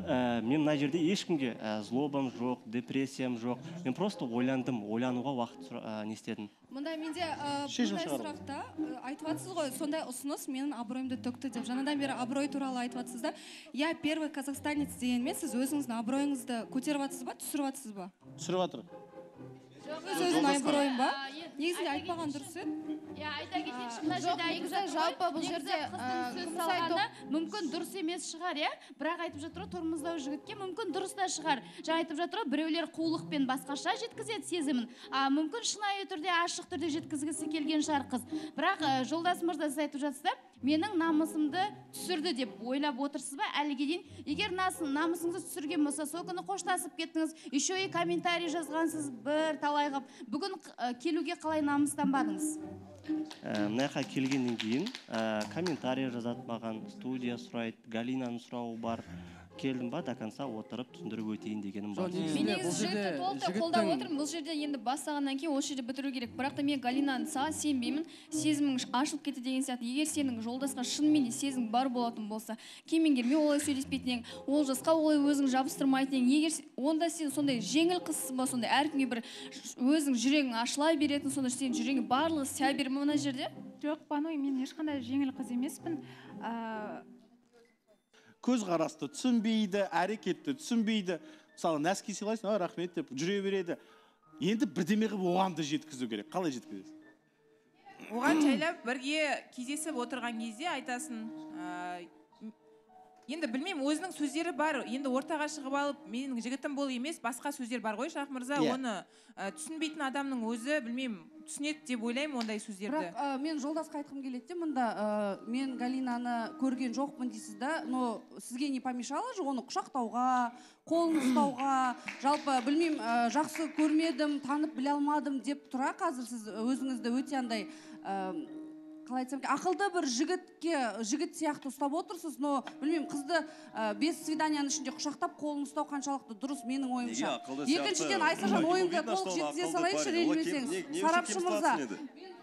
Ә, мен мына жерде ешкімге ә, злобам жоқ депрессиям жоқ. Мен просто ойландым ойлануға уақыт сұра- ә, не істедім. Мында менде ә, Шешім сұрақта ә, айтып жатсыз ғой сондай ұсыныс менің абыройымды төкті деп. Жаңадан бері абырой туралы айтып жатсыз да. Я первый казахстанец дегенмен сіз өзіңіздің абыройыңызды көтеріп жатсыз ба түсіріп жатсыз ба? Түсіріп жатыр өз ба негізінде айтпаған дұрыс еді иә айта кетейінші мына жерде жалпы бұл жерде, мүмкін дұрыс емес шығар иә? Бірақ айтып жатыр ғой тормоздау жігітке мүмкін дұрыс та шығар. Жаңа айтып жатыр ғой біреулер қулықпен басқаша жеткізеді сезімін. А мүмкін шынайы түрде ашық түрде жеткізгісі келген шығар қыз. Бірақ жолдас мырза сіз айтып жатсыз да менің намысымды түсірді деп ойлап отырсыз ба? Әліге дейін? Егер намысыңызды түсірген болса сол күні қоштасып кеттіңіз еще и комментарий жазғансыз бір талай қылып бүгін ә, келуге қалай намыстанбадыңыз? Ә, мына жаққа келгеннен кейін ә, комментарий жазады маған студия сұрайды галинаны сұрауы бар. Келдім ба до конца отырып түсіндіріп өтейін дегенім бар. Мен негізі жігітті толықтай қолдап отырмын. Бұл жерде енді бастағаннан кейін осы жерде бітіру керек. Бірақ та мен галинаны саған сенбеймін. Сезімің ашылып кетті деген сияқты. Егер сенің жолдасқа шынымен де сезім бар болатын болса кемеңгермен олай сөйлеспейтін едің олжасқа олай өзің жабыстырмайтын едің егер онда сен сондай жеңіл қызсың ба сондай? Әркімге бір өзің жүрегің ашыла беретін сонда сенің жүрегіңе барлығы сия бере ма мына жерде? Жоқ баной мен ешқандай жеңіл қыз емеспін. Ә, көзқарасты түсінбейді әрекетті түсінбейді. Мысалы нәски сыйлайсың а рахмет деп жүре береді. Енді бірдеме қылып оған да жеткізу керек. Қалай жеткізесіз оған жайлап бірге кездесіп отырған кезде айтасың ә, енді білмеймін өзінің сөздері бар. Енді ортаға шығып алып менің жігітім бол емес басқа сөздер бар ғой шах мырза. Иә. оны ә, түсінбейтін адамның өзі білмеймін түсінеді деп ойлаймын ондай сөздерді. Бірақ ә, мен жолдасқа айтқым келеді де мында ә, мен галинаны көрген жоқпын дейсіз да но сізге не помешало же оны құшақтауға қолын ұстауға? Жалпы білмеймін ә, жақсы көрмедім танып біле алмадым деп тұра қазір сіз өзіңізді өте андай ә, қалай айтсам екен, ақылды бір жігітке жігіт сияқты ұстап отырсыз но білмеймін қызды ә, бес свиданияның ішінде құшақтап қолын ұстау қаншалықты дұрыс менің ойымша. екіншіден айсажан Ой, ойымды толық ол жеткізе салайыншы ренжімесеңіз сарапшы мырза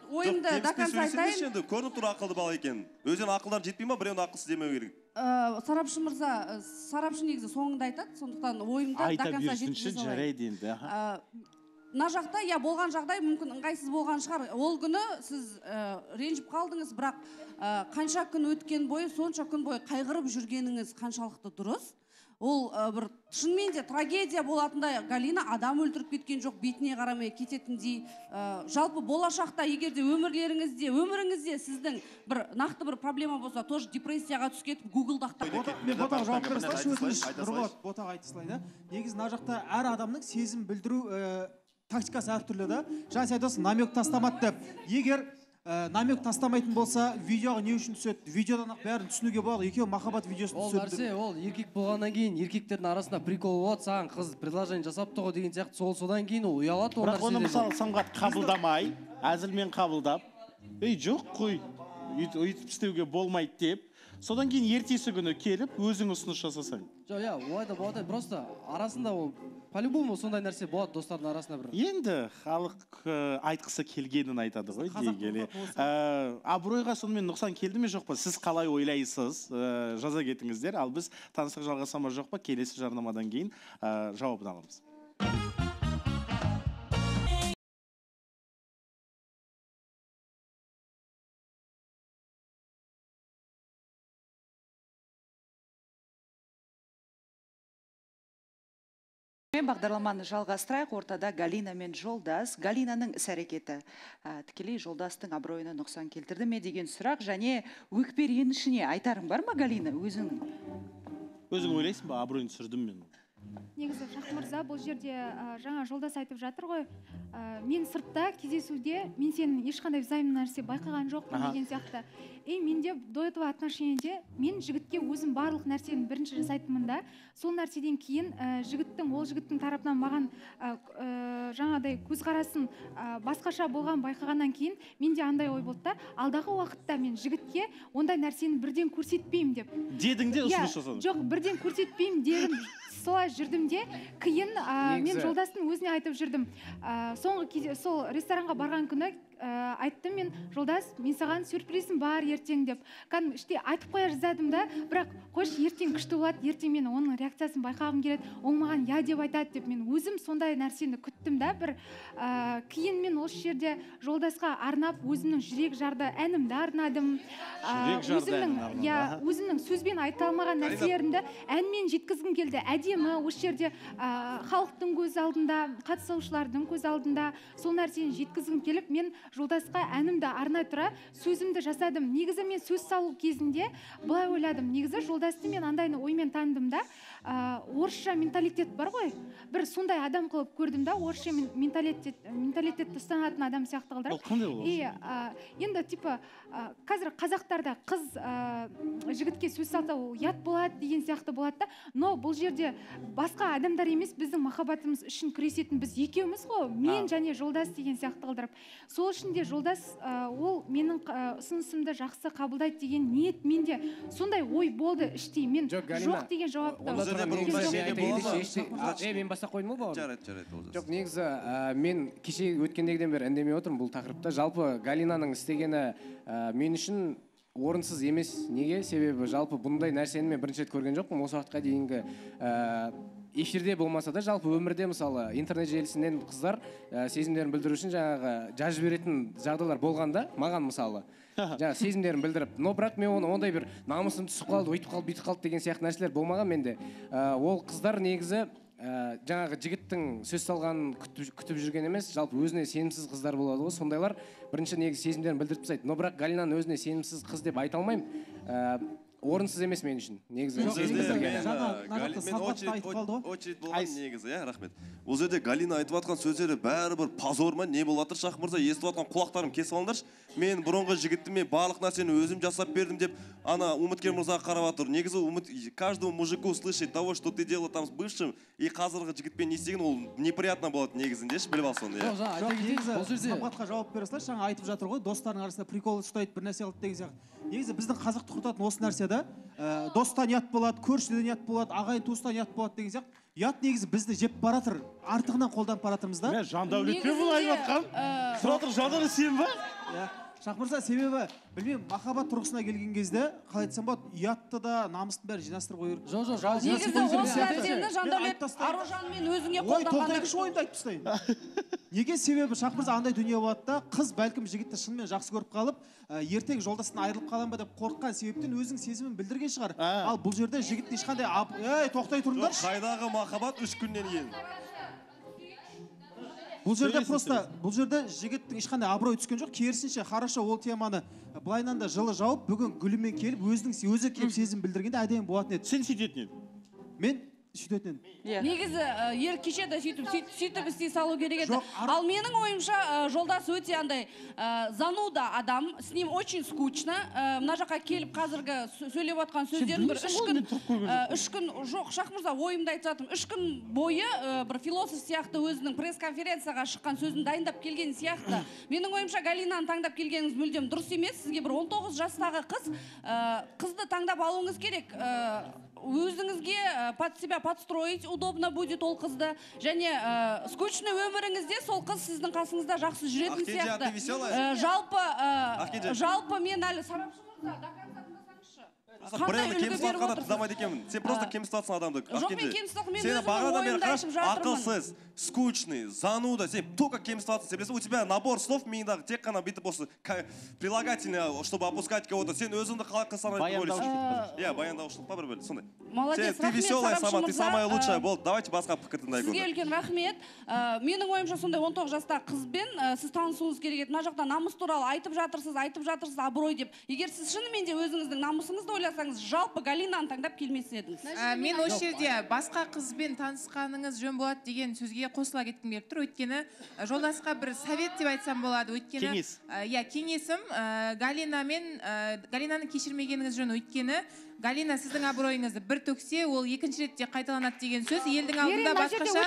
ойымды до конца айтайын. енді көрініп тұр ақылды бала екенін өзінен ақылдан жетпей ма? біреуін ақылсыз демеу керек. Ә, сарапшы мырза сарапшы негізі соңында айтады сондықтан ойымды до конца жеткізе салайын. жарайды енді мына жақта иә болған жағдай мүмкін ыңғайсыз болған шығар. Ол күні сіз ә, ренжіп қалдыңыз бірақ ә, қанша күн өткен бойы сонша күн бойы қайғырып жүргеніңіз қаншалықты дұрыс? Ол ә, бір шынымен де трагедия болатындай галина адам өлтіріп кеткен жоқ бетіне қарамай кететіндей ә, жалпы болашақта егер де өмірлеріңізде өміріңізде сіздің бір нақты бір проблема болса тоже депрессияға түсіп кетіп гуглды ақтарып мен ботаға жауап бере салайыншы айта нұрболат ботаға айта салайын да. Негізі мына жақта әр адамның сезім білдіру ә, тактикасы әртүрлі да. Жаңа сен айтып отырсың намек тастамады деп. Егер ә, намек тастамайтын болса видеоға не үшін түседі? Видеодан ақ бәрін түсінуге болады. Екеуі махаббат видеосын ол түсірді. нәрсе ол еркек болғаннан кейін еркектердің арасында прикол болады саған қыз предложение жасапты ғой деген сияқты. Сол содан кейін ол ұялады ол бірақ оны мысалы самғат қабылдамай әзілмен қабылдап ей жоқ қой өйт- өйтіп істеуге болмайды деп. Содан кейін ертесі күні келіп өзің ұсыныс жасасаң. Жоқ иә олай да болады. Просто арасында ол по любому сондай нәрсе болады достардың арасында бір. Енді халық ә, айтқысы келгенін айтады ғой дей келе Ә, абыройға сонымен нұқсан келді ме жоқ па? Сіз қалай ойлайсыз? Ә, жаза кетіңіздер. Ал біз таныстық жалғаса ма жоқ па? Келесі жарнамадан кейін жауабын аламыз. Мен бағдарламаны жалғастырайық. Ортада галина мен жолдас. Галинаның іс әрекеті тікелей жолдастың абыройына нұқсан келтірді ме деген сұрақ және өкпе ренішіне айтарың бар ма галина? Өзіңнің өзің ойлайсың ба абыройын түсірдім мен? Негізі шах мырза бұл жерде ә, жаңа жолдас айтып жатыр ғой. Ә, мен сыртта кездесуде мен сенің ешқандай взаимный нәрсе байқаған жоқпын деген сияқты. И менде до этого отношениеде мен жігітке өзім барлық нәрсені бірінші жасайтынмын да. Сол нәрседен кейін ә, жігіттің ол жігіттің тарапынан маған ә, ә, жаңағыдай көзқарасын ә, басқаша болған байқағаннан кейін менде андай ой болды да. Алдағы уақытта мен жігітке ондай нәрсені бірден көрсетпеймін деп. Дедің де Иә, ұсыныс жасадың. жоқ бірден көрсетпеймін дедім. Солай жүрдім де кейін ә, мен жолдастың өзіне айтып жүрдім. Ә, соңғы кезде сол ресторанға барған күні ә, айттым мен жолдас мен саған сюрпризім бар ертең деп. Кәдімгі іште айтып қоя жаздадым да бірақ қойшы ертең күшті болады ертең мен оның реакциясын байқағым келеді ол маған иә деп айтады деп. Мен өзім сондай нәрсені күттім да бір ә, кейін мен осы жерде жолдасқа арнап өзімнің жүрек жарды әнімді арнадым. Ә, өзімнің иә өзімнің сөзбен айта алмаған нәрселерімді әнмен жеткізгім келді. Әдемі осы жерде ә, халықтың көз алдында қатысушылардың көз алдында сол нәрсені жеткізгім келіп мен жолдасқа әнімді арнай тұра сөзімді жасадым. Негізі мен сөз салу кезінде былай ойладым. Негізі жолдасты мен андай оймен таныдым да ә, орысша менталитет бар ғой. Бір сондай адам қылып көрдім да орысша мен- менталитет менталитетті ұстанатын адам сияқты қылдырып Ол қандай ол? И ә, енді типа ә, қазір қазақтарда қыз ә, жігітке сөз салса ол ұят болады деген сияқты болады да. Но бұл жерде басқа адамдар емес біздің махаббатымыз үшін күресетін біз екеуміз ғой мен және жолдас деген сияқты қылдырып. Сол үшін де жолдас ә, ол менің ұсынысымды жақсы қабылдайды деген ниет менде. Сондай ой болды іштей. Мен жоқ деген жауапты е мен бастап қойдым ғой бауырым жарайды жарайды олжас жоқ негізі ә, мен кеше өткендегіден бері үндемей отырмын бұл тақырыпта жалпы галинаның істегені ә, мен үшін орынсыз емес неге себебі жалпы бұндай нәрсені мен бірінші рет көрген жоқпын осы уақытқа дейінгі ә, эфирде болмаса да жалпы өмірде мысалы интернет желісінен қыздар ә, сезімдерін білдіру үшін жаңағы жазып жіберетін жағдайлар болған да маған мысалы жаңағы сезімдерін білдіріп но бірақ мен оны ондай бір намысым түсіп қалды өйтіп қалды бүйтіп қалды деген сияқты нәрселер болмаған менде. Ә, ол қыздар негізі ә, жаңағы жігіттің сөз салғанын күтіп, күтіп жүрген емес жалпы өзіне сенімсіз қыздар болады ғой сондайлар. Бірінші негізі сезімдерін білдіріп тастайды. Но бірақ галинаның өзіне сенімсіз қыз деп айта алмаймын ә, орынсыз емес мен үшін негізі. Ә, очередь болған негізі иә рахмет. Бұл жерде галина айтып жатқан сөздері бәрібір позор ма не болып жатыр шах мырза естіп жатқан құлақтарым кесіп алыңдаршы. Мен бұрынғы жігітті мен барлық нәрсені өзім жасап бердім деп ана үміткер мырзаға қарап жатыр негізі үміт каждому мужику слышать того что ты делал там с бывшим и қазіргі жігітпен не істеген ол неприятно болады негізінде ше біліп ал соны иә. Жоқ негізі самғатқа жауап бере салайыншы жаңа айтып жатыр ғой достарының арасында прикол ұстайды бір нәрсе қылды деген сияқты. Негізі біздің қазақты құртатын осы нәрсе да ә, достан ұят болады көршіден ұят болады ағайын туыстан ұят болады деген сияқты. Ұят негізі бізді жеп бара жатыр артығынан қолданып бара жатырмыз да. Жандәулет пе бұл айтып жатқан тұра тұр жандәулет сен ба? Иә. Шах мырза себебі білмеймін махаббат тұрғысына келген кезде қалай айтсам болады ұятты да намыстың бәрін жинастырып қою керек жоқ жоқ негізі осы нәрсені жандәулет аружанмен өзіңе ой ойымды айтып тастайын неге себебі шах мырза андай дүние болады да қыз бәлкім жігітті шынымен жақсы көріп қалып ә, ертең жолдасынан айырылып қаламын ба деп қорыққан себептен өзінің сезімін білдірген шығар ал бұл жерде жігіт ешқандай ей тоқтай тұрыңдаршы қайдағы махаббат үш күннен кейін бұл жерде просто бұл жерде жігіттің ешқандай абыройы түскен жоқ. Керісінше хорошо ол теманы былайынан да жылы жауып бүгін гүлімен келіп өзінің өзі келіп сезім білдіргенде әдемі болатын еді. Сен сөйтетін едің. Мен сөйтетін едім негізі ер кеше де сөйтіп сөйтіп істей салу керек еді. Ал менің ойымша жолдас өте андай зануда адам с ним очень скучно. Мына жаққа келіп қазіргі сө- сөйлеп жатқан сөздерін бір үш күн үш күн жоқ шах мырза ойымды айтып жатырмын. Үш күн бойы бір философ сияқты өзінің пресс конференцияға шыққан сөзін дайындап келген сияқты. Менің ойымша галинаны таңдап келгеніңіз мүлдем дұрыс емес. Сізге бір 19 жастағы қыз қызды таңдап алуыңыз керек. Өзіңізге ә, под себя подстроить удобно будет ол қызды. Және ә, скучный өміріңізде сол қыз сіздің қасыңызда жақсы жүретін сияқты? Ә, жалпы ә, жалпы мен әлі сарапшы брендті кемсітіп жатқанда тыңдамайды екенмін. Сен просто кемсітіп жатсың адамды жоқ, мен кемсітіп жатқан, мен сені бағанадан бері ақылсыз скучный зануда сен только кемсітіп жатсың сен білесің у тебя набор слов миыңдағы тек қана бүйтіп осы прилагательное чтобы опускать кого-то. Сен өзіңді қалай Баяндаушылық. иә баяндаушылық па бір бір сондай. Молодец, Сен- ты веселая сама ты самая лучшая. Э, болды давайте басқа пікір тыңдайық сізге үлкен рахмет. Ә, менің ойымша сондай 19 жастағы қызбен ә, сіз танысуыңыз керек еді. Мына жақта намыс туралы айтып жатырсыз айтып жатырсыз абырой деп. Егер сіз шынымен де өзіңіздің намысыңызды ойласаңыз жалпы галинаны таңдап келмес едіңіз. Ә, мен осы жерде басқа қызбен танысқаныңыз жөн болады деген сөзге қосыла кеткім келіп тұр. Өйткені жолдасқа бір совет деп айтсам болады. Өйткені Кеңес. ә, иә кеңесім ә, галинамен ә, галинаны кешірмегеніңіз жөн. Өйткені галина сіздің абыройыңызды бір төксе ол екінші ретте қайталанады деген сөз. Елдің алдында басқаша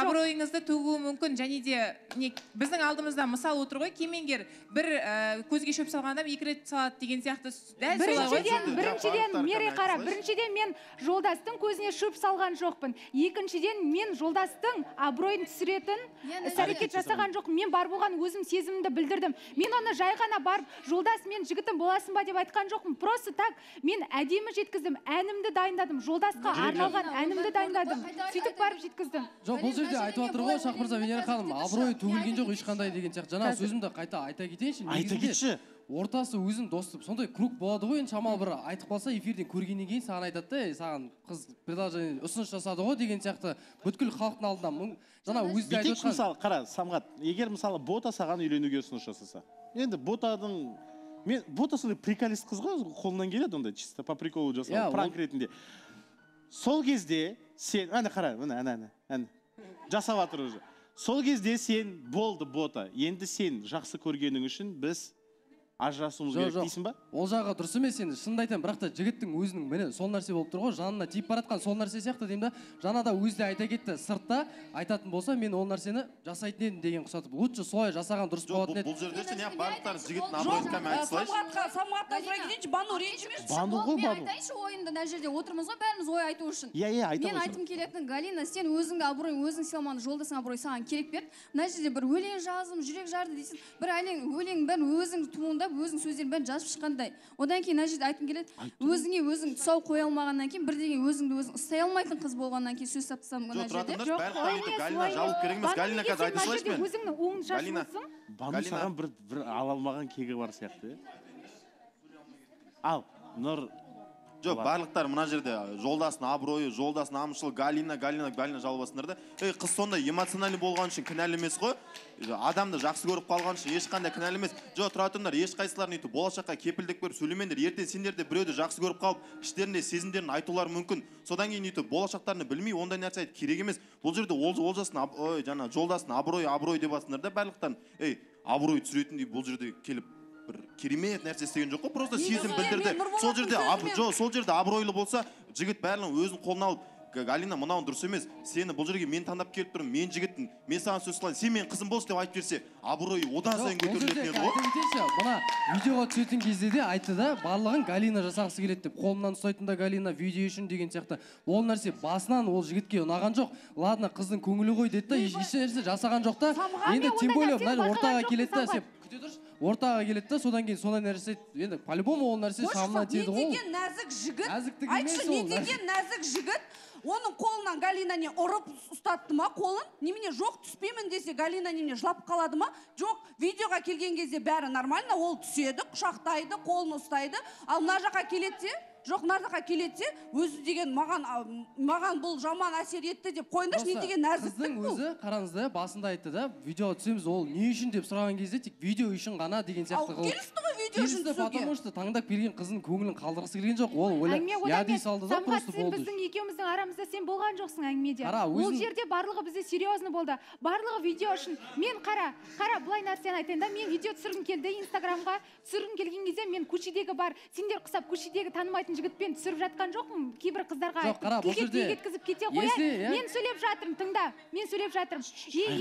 абыройыңызды төгуі мүмкін. Және де не біздің алдымызда мысал отыр ғой кемеңгер бір ә, көзге шөп салған адам екі рет салады деген сияқты дәл біріншіден біріншіден мерей қара біріншіден мен жолдастың көзіне шөп салған жоқпын. Екіншіден мен жолдастың абыройын түсіретін іс әрекет жасаған жоқпын. Мен бар болған өзім сезімімді білдірдім. Мен оны жай ғана барып жолдас мен жігітім боласың ба деп айтқан жоқпын. Просто так мен әдемі жеткіздім әнімді дайындадым жолдасқа арналған әнімді дайындадым сөйтіп барып жеткіздім. Жоқ бұл жерде айтып жатыр ғой шах мырза венера ханым абыройы төгілген жоқ ешқандай деген сияқты. Жаңағы сөзімді қайта айта кетейінші Айта кетші. ортасы өзің достып сондай круг болады ғой енді шамалы бір айтып қалса эфирден көргеннен кейін саған айтады да «Ей, саған қыз предложение ұсыныс жасады ғой деген сияқты. Бүткіл халықтың алдында мың жаңа өзі де айтып мысалы қара самғат егер мысалы бота саған үйленуге ұсыныс жасаса енді ботаның мен бота сондай приколист қыз ғой қолынан келеді ондай чисто по приколу Иә, жасалған ол- пранк ретінде. Сол кезде сен ана қара міне ана ана ана жасап жатыр уже. Сол кезде сен болды бота. Енді сен жақсы көргенің үшін біз ажырасуымыз керек дейсің ба? Ол жағы дұрыс емес енді. шынымды айтамын бірақ та жігіттің өзінің міне сол нәрсе болып тұр ғой жанына тиіп бара жатқан сол нәрсе сияқты деймін да. Жаңа да өзі де айта кетті сыртта айтатын болса мен ол нәрсені жасайтын едім деген ұқсатып лучше солай жасаған дұрыс болатын еді. бұл жерде ше не барлықтары жігіттің абыройын самғатқа самғаттан сұрай кетейінші бану ренжімеші. Бану ғой, мен Бану. айтайыншы ойымды мына жерде отырмыз ғой бәріміз ой айту үшін. Иә, иә, айта мен айтқым келетіні галина сен өзіңді абыройың өзің сыйламадың жолдасың абыройы саған керек пе еді? Мына жерде бір өлең жаздым жүрек жарды дейсің бір әлең өлеңнің бәрін өзің туындап өзің сөздерін бәрін жазып шыққандай одан кейін мына жерде айтқым келеді өзіңе өзің тұсау қоя алмағаннан кейін бірдеңе өзіңді өзің ұстай алмайтын қыз болғаннан кейін сөз тапсам мына жерде тұрыңдаршы, барлықтан өйтіп Галина жабылу керек емес. Галина қазір айта салайыншы мен. өзіңнің оң Галина. шашылсың бану Галина. саған бір бір ала алмаған кегі бар сияқты иә ал нұр жоқ барлықтар мына жерде жолдасының абыройы жолдас намысшыл галина галина галина жалбасыңдар да. Ей қыз сондай эмоциональный болған үшін кінәлі емес қой. Адамды жақсы көріп қалған үшін ешқандай кінәлі емес. Жоқ тұра тұрыңдар ешқайсыларын өйтіп болашаққа кепілдік беріп сөйлемеңдер. Ертең сендер де біреуді жақсы көріп қалып іштерінде сезімдерін айтулары мүмкін. Содан кейін өйтіп болашақтарını білмей ондай нәрсе айтып керек емес. Бұл жерде ол олжастың аб- ой жаңа жолдастың абыройы абырой деп жатсыңдар да барлықтарын. Ей абырой түсіретіндей бұл жерде келіп бір керемет нәрсе істеген жоқ қой просто сезім білдірді. сол жерде жоқ сол жерде абыройлы болса жігіт бәрін өзінің қолына алып «Г- галина мынауың дұрыс емес сені бұл жерге мен таңдап келіп тұрмын мен жігітпін мен саған сөз қылайын сен менің қызым болшы деп айтып берсе абыройы одан сайын көтерілетін еді ғой. мына видеоға түсетін кезде де айтты да барлығын галина жасағысы келеді деп қолымнан ұстайтын да галина видео үшін деген сияқты. Ол нәрсе басынан ол жігітке ұнаған жоқ. Ладно қыздың көңілі ғой деді да еш нәрсе жасаған жоқ та. Енді тем более мына ортаға келеді да сен күте тұршы. Ортаға келеді да содан кейін сондай нәрсе енді по любому ол нәрсе шамына тиеді ғой не ол. деген нәзік жігіт? Нәзіктік айтшы не деген нәзік жігіт? Оның қолынан галина не ұрып ұстатты ма қолын? Немене жоқ түспеймін десе галина немене жылап қалады ма? Жоқ видеоға келген кезде бәрі нормально ол түседі құшақтайды қолын ұстайды. Ал мына жаққа келеді де? Жоқ мына жаққа келеді де өзі деген маған маған бұл жаман әсер етті деп қойыңдаршы не деген нәзіктік бұл. өзі қараңыз да басында айтты да видеоға түсеміз ол не үшін? деп сұраған кезде тек видео үшін ғана деген сияқты Ал келісті ғой видео үшін түсуге. потому что таңдап келген қыздың көңілін қалдырғысы келген жоқ. Ол ойлап әңгіме я одан дей емес салды да просто сен болды біздің екеуміздің арамызда сен болған жоқсың әңгімеде. Қара, ол жерде барлығы бізде серьезно болды. Барлығы видео үшін. Мен қара қара былай нәрсені айтайын да мен видео түсіргім келді инстаграмға. Түсіргім келген кезде мен көшедегі бар сендер құсап көшедегі танымайтын жігітпен түсіріп жатқан жоқпын. Кейбір қыздарға Жоқ, қара, бұл жерде тиек еткізіп кете қояйын иә. мен сөйлеп жатырмын тыңда мен сөйлеп жатырмын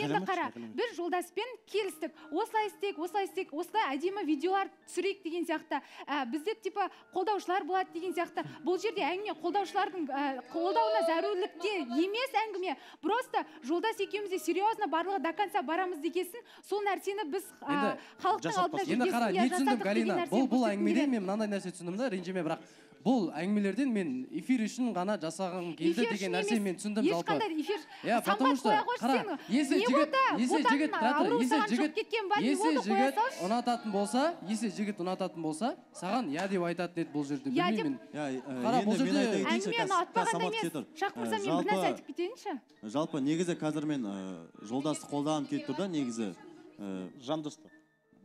енді қара біз жолдаспен келістік. Осылай істейік осылай істейік осылай әдемі видеолар түсірейік деген сияқты. Ә, бізде типа қолдаушылар болады деген сияқты. Бұл жерде әңгіме қолдаушылардың ә, қолдауына зәрулікте емес әңгіме. Просто жолдас екеуміз де серьезно барлығы до конца барамыз дегесін сол нәрсені біз халықтың алдында енді қара не түсіндім галина? Бұл бұл әңгімеден мен мынандай нәрсе түсіндім да ренжіме бірақ. Бұл әңгімелерден мен эфир үшін ғана жасағым келді деген үшін нәрсе емес. мен түсіндім жалпы. Ешқандай эфир. Иә потому что қара не жігіт ботаның жігіт саған жігіт қоя жігіт ұнататын болса если жігіт ұнататын болса саған иә деп айтатын еді бұл жерде білмеймін. Иә Қара, бұл жерде- әңгімені атпағанда емес. Мырза мен бір нәрсе жалпы- айтып кетейінші. жалпы негізі қазір мен ә, жолдасты қолдағым келіп тұр да негізі ә, жандосты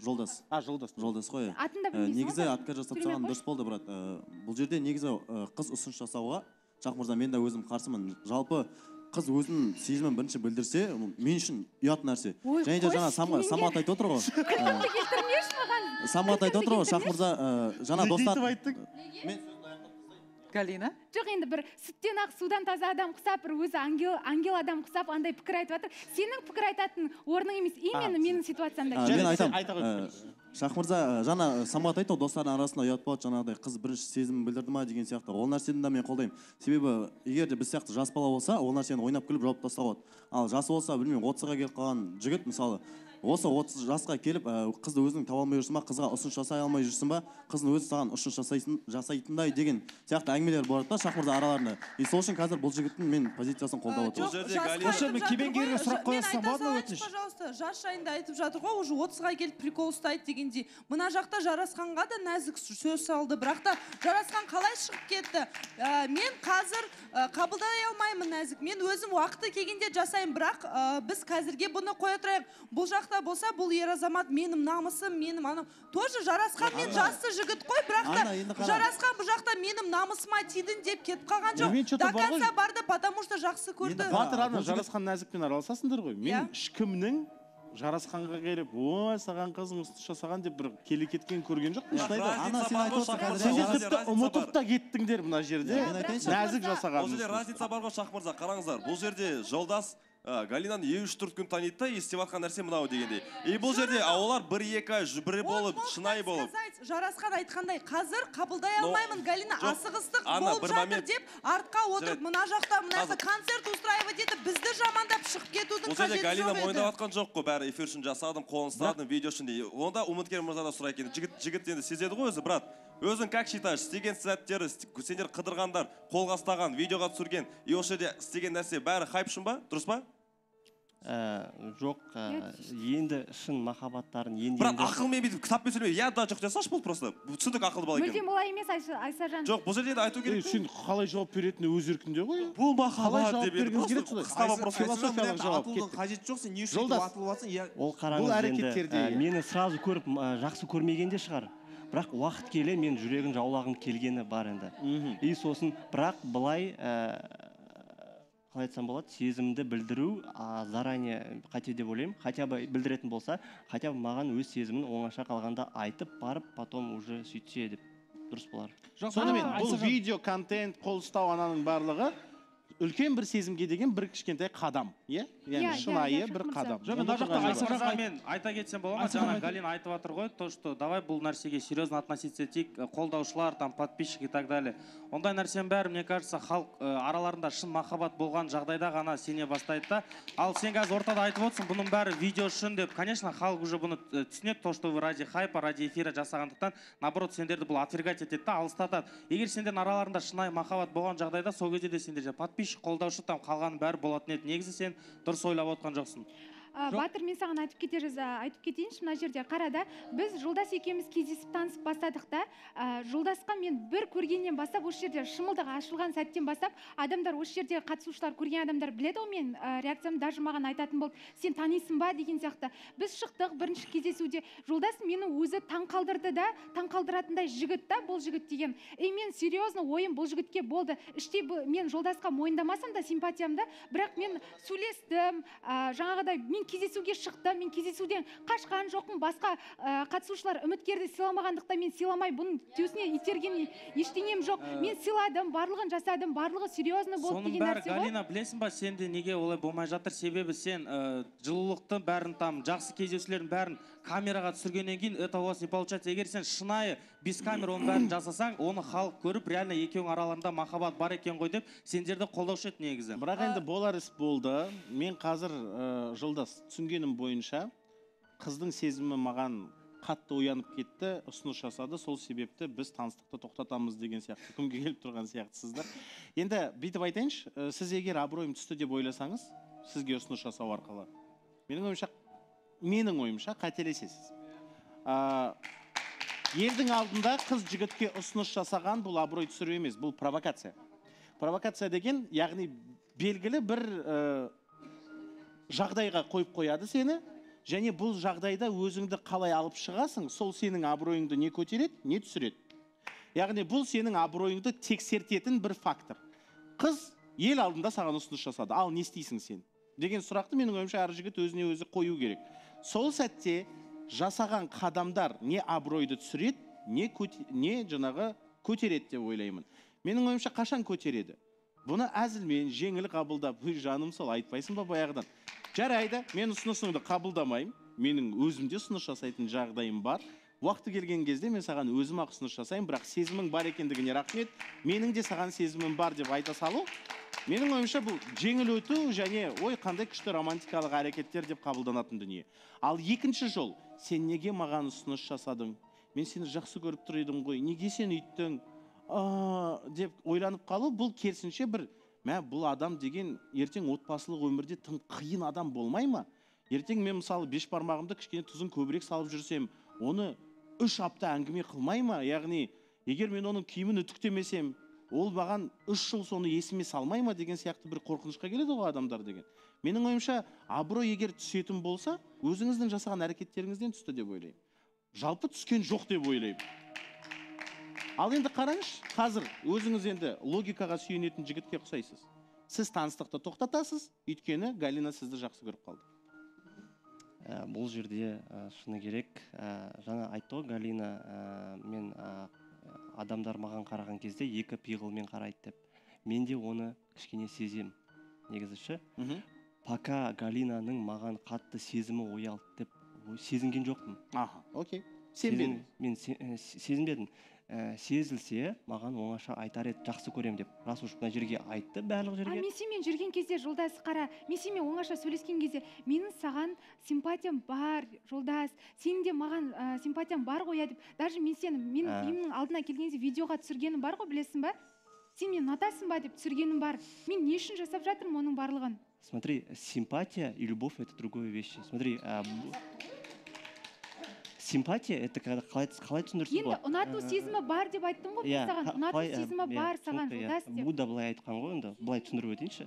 жолдас. А жолдас. Жолдас қой. Атын да білмейсің негізі ғой. отказ жасап тастаған дұрыс болды брат. Ә, бұл жерде негізі ә, қыз ұсыныс жасауға шах мырза мен де өзім қарсымын. Жалпы қыз өзінің сезімін бірінші білдірсе мен үшін ұят нәрсе. Және де жаңа самат айтып отыр ғой. Самат айтып отыр ғой шах мырза. Жаңа достар. Галина? Жоқ енді бір сүттен ақ судан таза адам құсап бір өзі ангел ангел адам құсап андай пікір айтып жатыр. Сенің пікір айтатын орның емес именно менің ситуациямда. мен айтамын. Шах мырза ә, жаңа самат айтты ғой достардың арасында ұят болады жаңағыдай қыз бірінші сезімін білдірді ма деген сияқты. Ол нәрсені де мен қолдаймын. Себебі егер де біз сияқты жас бала болса ол нәрсені ойнап күліп жауып тастауға болады. Ал жасы болса білмеймін отызға келіп қалған жігіт мысалы осы отыз жасқа келіп ә, қызды өзің таба алмай жүрсің ба? қызға ұсыныс жасай алмай жүрсің ба? қыздың өзі саған ұсыныс жасайсың жасайтындай деген сияқты әңгімелер болады да шах мырза араларында. И сол үшін қазір бұл жігіттің мен позициясын қолдап отырмын кебенгерге сұрақ қоя салсам болады ма өтініш. пожалуйста жас жайында айтып жатыр ғой уже отызға келіп прикол ұстайды дегендей. Мына жақта жарасханға да нәзік сөз салды бірақ та жарасхан қалай шығып кетті? Ә, мен қазір ә, қабылдай алмаймын нәзік. Мен өзім уақыты келгенде жасаймын бірақ ә, біз қазірге бұны қоя тұрайық. Бұл жақта болса бұл ер азамат менің намысым менің анам тоже жарасхан мен жасты жігіт қой бірақ та қара. жарасхан бұл жақта менің намысыма тидің деп кетіп қалған жоқ. До конца барды потому что жақсы көрді. батыр ана жарасхан нәзікпен араласасыңдар ғой. Мен ешкімнің жарасханға келіп ой саған қызың ұсыныс жасаған деп бір келе кеткен көрген жоқпын. Шынайда Ана, сен айтып сендер Разница тіпті бар. ұмытып та кеттіңдер мына жерде. Мен айтайыншы. нәзік жасаған бұл жерде разница бар ғой шах мырза қараңыздар. Бұл жерде жолдас ә, галинаны екі үш төрт күн таниды да и істеп жатқан нәрсе мынау дегендей. И бұл жерде а олар бір екі бір болып шынайы болып. жарасхан айтқандай қазір қабылдай алмаймын галина асығыстық болып жатыр деп артқа отырып мына жақта мына жақта концерт устраивать етіп бізді жамандап шығып кетудің бұл жерде галина мойындап жатқан жоқ қой бәрі эфир үшін жасадым қолын ұстадым видео үшін онда үміткер мырза да сұрайды екен жігіт жігіт енді сезеді ғой өзі брат. Өзің как считаешь істеген сәттері сендер қыдырғандар қолға ұстаған видеоға түсірген и осы жерде істеген нәрсе бәрі хайп үшін ба дұрыс па Ә, жоқ ә, енді шын махаббаттарын енді бірақ ақылмен бүйтіп кітаппен сөйлемей иә да жоқ жасашы болды просто түсіндік ақылды бала екен мүлдем олай емес айсажан жоқ бұл жерде де айту керек сен қалай жауап беретіні өз еркіңде ғой бұл жауап деп просто қысқа вопрос. философиялық жауап қажеті жоқ сен не үшін атылып жатсың иә ол Бұл қараңыз енді әрекеттерде, ә, иә. мені сразу көріп жақсы көрмеген де шығар бірақ уақыт келе мен жүрегін жаулағым келгені бар енді. И сосын бірақ былай ә, қалай айтсам болады сезімді білдіру а, заранее қате деп ойлаймын. Хотя бы білдіретін болса хотя бы маған өз сезімін оңаша қалғанда айтып барып потом уже сөйтсе деп дұрыс болар. Сонымен бұл видео контент қол ұстау ананың барлығы үлкен бір сезімге деген бір кішкентай қадам иә? Иә, яғни иә, шынайы иә, бір Шахмырза. қадам. жоқ жоқ. мырза мен айта кетсем болады ма? Жаңа галина айтып жатыр ғой то что давай бұл нәрсеге серьезно относиться етейік э, қолдаушылар там подписчик и так далее. Ондай нәрсенің бәрі мне кажется халық э, араларында шын махаббат болған жағдайда ғана сене бастайды да. Ал сен қазір ортада айтып отырсың бұның бәрі видео үшін деп. Конечно халық уже бұны э, түсінеді то что вы ради хайпа ради эфира жасағандықтан наоборот сендерді бұл отвергать етеді да алыстатады. Егер сендердің араларында шынайы махаббат болған жағдайда сол кезде де сендер же подписчик қолдаушы там қалғаны бәрі болатын еді. Негізі сен дұрыс ойлап отқан жоқсың. Батыр мен саған айтып кете айтып кетейінші мына жерде қара да біз жолдас екеуміз кездесіп танысып бастадық та. А, жолдасқа мен бір көргеннен бастап осы жерде шымылдық ашылған сәттен бастап адамдар осы жерде қатысушылар көрген адамдар біледі ғой мен ә, реакциямды даже маған айтатын болды сен танисың ба? деген сияқты. Біз шықтық бірінші кездесуде. Жолдас мені өзі таң қалдырды да таң қалдыратындай жігіт та бұл жігіт деген. И мен серьезно ойым бұл жігітке болды. Іштей мен жолдасқа мойындамасам да симпатиямды бірақ мен сөйлестім. Ә, жаңағыдай мен кездесуге шықтым мен кездесуден қашқан жоқпын басқа ә, қатысушылар үміткерді сыйламағандықтан мен сыйламай бұның төсіне итерген ештеңем жоқ. Ә, мен сыйладым барлығын жасадым барлығы серьезно болды деген нәрсе ғой. Галина білесің ба сенде неге олай болмай жатыр? Себебі сен ә, жылулықты бәрін там жақсы кездесулердің бәрін камераға түсіргеннен кейін это у вас не получается. Егер сен шынайы без камер оның бәрін жасасаң оны халық көріп реально екеуің араларында махаббат бар екен ғой деп сендерді қолдаушы еді негізі. Бірақ енді болар іс болды. Мен қазір ә, жолдас түсінгенім бойынша қыздың сезімі маған қатты оянып кетті ұсыныс жасады. Сол себепті біз таныстықты тоқтатамыз деген сияқты үкімге келіп тұрған сияқтысыздар. Енді бүйтіп айтайыншы ә, сіз егер абыройым түсті деп ойласаңыз сізге ұсыныс жасау арқылы. Менің ойымша менің ойымша қателесесіз. Ә, елдің алдында қыз жігітке ұсыныс жасаған бұл абырой түсіру емес бұл провокация. Провокация деген яғни белгілі бір ә, жағдайға қойып қояды сені және бұл жағдайда өзіңді қалай алып шығасың сол сенің абыройыңды не көтереді не түсіреді. Яғни бұл сенің абыройыңды тексертетін бір фактор. Қыз ел алдында саған ұсыныс жасады ал не істейсің сен? деген сұрақты менің ойымша әр жігіт өзіне өзі қою керек. Сол сәтте жасаған қадамдар не абыройды түсіреді не, көте- не жаңағы көтереді деп ойлаймын. Менің ойымша қашан көтереді? Бұны әзілмен жеңіл қабылдап өй жаным сол айтпайсың ба баяғыдан? Жарайды мен ұсынысыңды қабылдамаймын. Менің өзімде ұсыныс жасайтын жағдайым бар. Уақыты келген кезде мен саған өзім ақ ұсыныс жасаймын бірақ сезімің бар екендігіне рахмет. Менің де саған сезімім бар деп айта салу менің ойымша бұл жеңіл өту және ой қандай күшті романтикалық әрекеттер деп қабылданатын дүние. Ал екінші жол сен неге маған ұсыныс жасадың? Мен сені жақсы көріп тұр едім ғой неге сен үйттің? Деп ойланып қалу бұл керісінше бір мә бұл адам деген ертең отбасылық өмірде тым қиын адам болмай ма? Ертең мен мысалы беш бармағымды кішкене тұзын көбірек салып жүрсем оны үш апта әңгіме қылмай ма? Яғни егер мен оның киімін үтіктемесем ол маған үш жыл соны есіме салмай ма деген сияқты бір қорқынышқа келеді ғой адамдар деген. Менің ойымша абырой егер түсетін болса өзіңіздің жасаған әрекеттеріңізден түсті деп ойлаймын. Жалпы түскен жоқ деп ойлаймын. Ал енді қараңызшы қазір өзіңіз енді логикаға сүйенетін жігітке ұқсайсыз. Сіз таныстықты тоқтатасыз өйткені галина сізді жақсы көріп қалды. Ә, бұл жерде ә, шыны керек. Ә, жаңа айтты ғой галина ә, мен ә, адамдар маған қараған кезде екі пиғылмен қарайды деп. Мен де оны кішкене сезем. Негізі ше? Пока галинаның маған қатты сезімі оялды деп сезінген жоқпын. Аха окей. Сенбедің? Сезін- мен се- сезінбедім. Ә, сезілсе маған оңаша айтар еді жақсы көремін деп. Раз уж мына жерге айтты барлық а жерге мен сенімен жүрген кезде жолдас қара мен сенімен оңаша сөйлескен кезде менің саған симпатиям бар жолдас сенің де маған ә, симпатияң бар ғой иә деп. Даже мен сені менің үйімнің алдына келген кезде видеоға түсіргенім бар ғой білесің ба? Сен мені ұнатасың ба деп түсіргенім бар. Мен не үшін жасап жатырмын оның барлығын? Смотри, симпатия и любовь это другое вещи. Смотри, симпатия это когда қалай қалай түсіндірсе енді ұнату сезімі бар деп айттым ғой иә, мен саған. қа- ұнату сезімі иә, бар саған иә. жолдас деп. Будда былай айтқан ғой енді былай түсіндіріп өтейінші.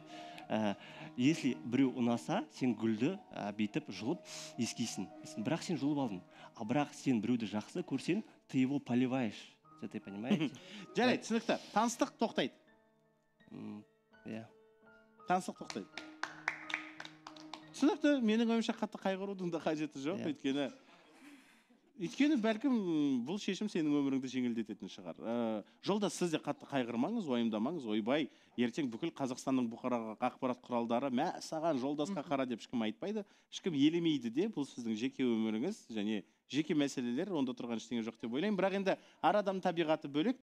Ә, если біреу ұнаса сен гүлді ә, бүйтіп жұлып иіскейсің бірақ сен жұлып алдың. А бірақ сен біреуді жақсы көрсең ты его поливаешь. Это понимаете жарайды түсінікті. Таныстық тоқтайды. Иә. Таныстық тоқтайды. Түсінікті? Менің ойымша қатты қайғырудың да қажеті жоқ Иә. өйткені өйткені бәлкім бұл шешім сенің өміріңді жеңілдететін шығар. Ә, жолдас сіз де қатты қайғырмаңыз уайымдамаңыз. Ойбай ертең бүкіл қазақстанның бұқаралық ақпарат құралдары мә саған жолдасқа қара деп ешкім айтпайды. Ешкім елемейді де бұл сіздің жеке өміріңіз және жеке мәселелер онда тұрған ештеңе жоқ деп ойлаймын. Бірақ енді әр адамның табиғаты бөлек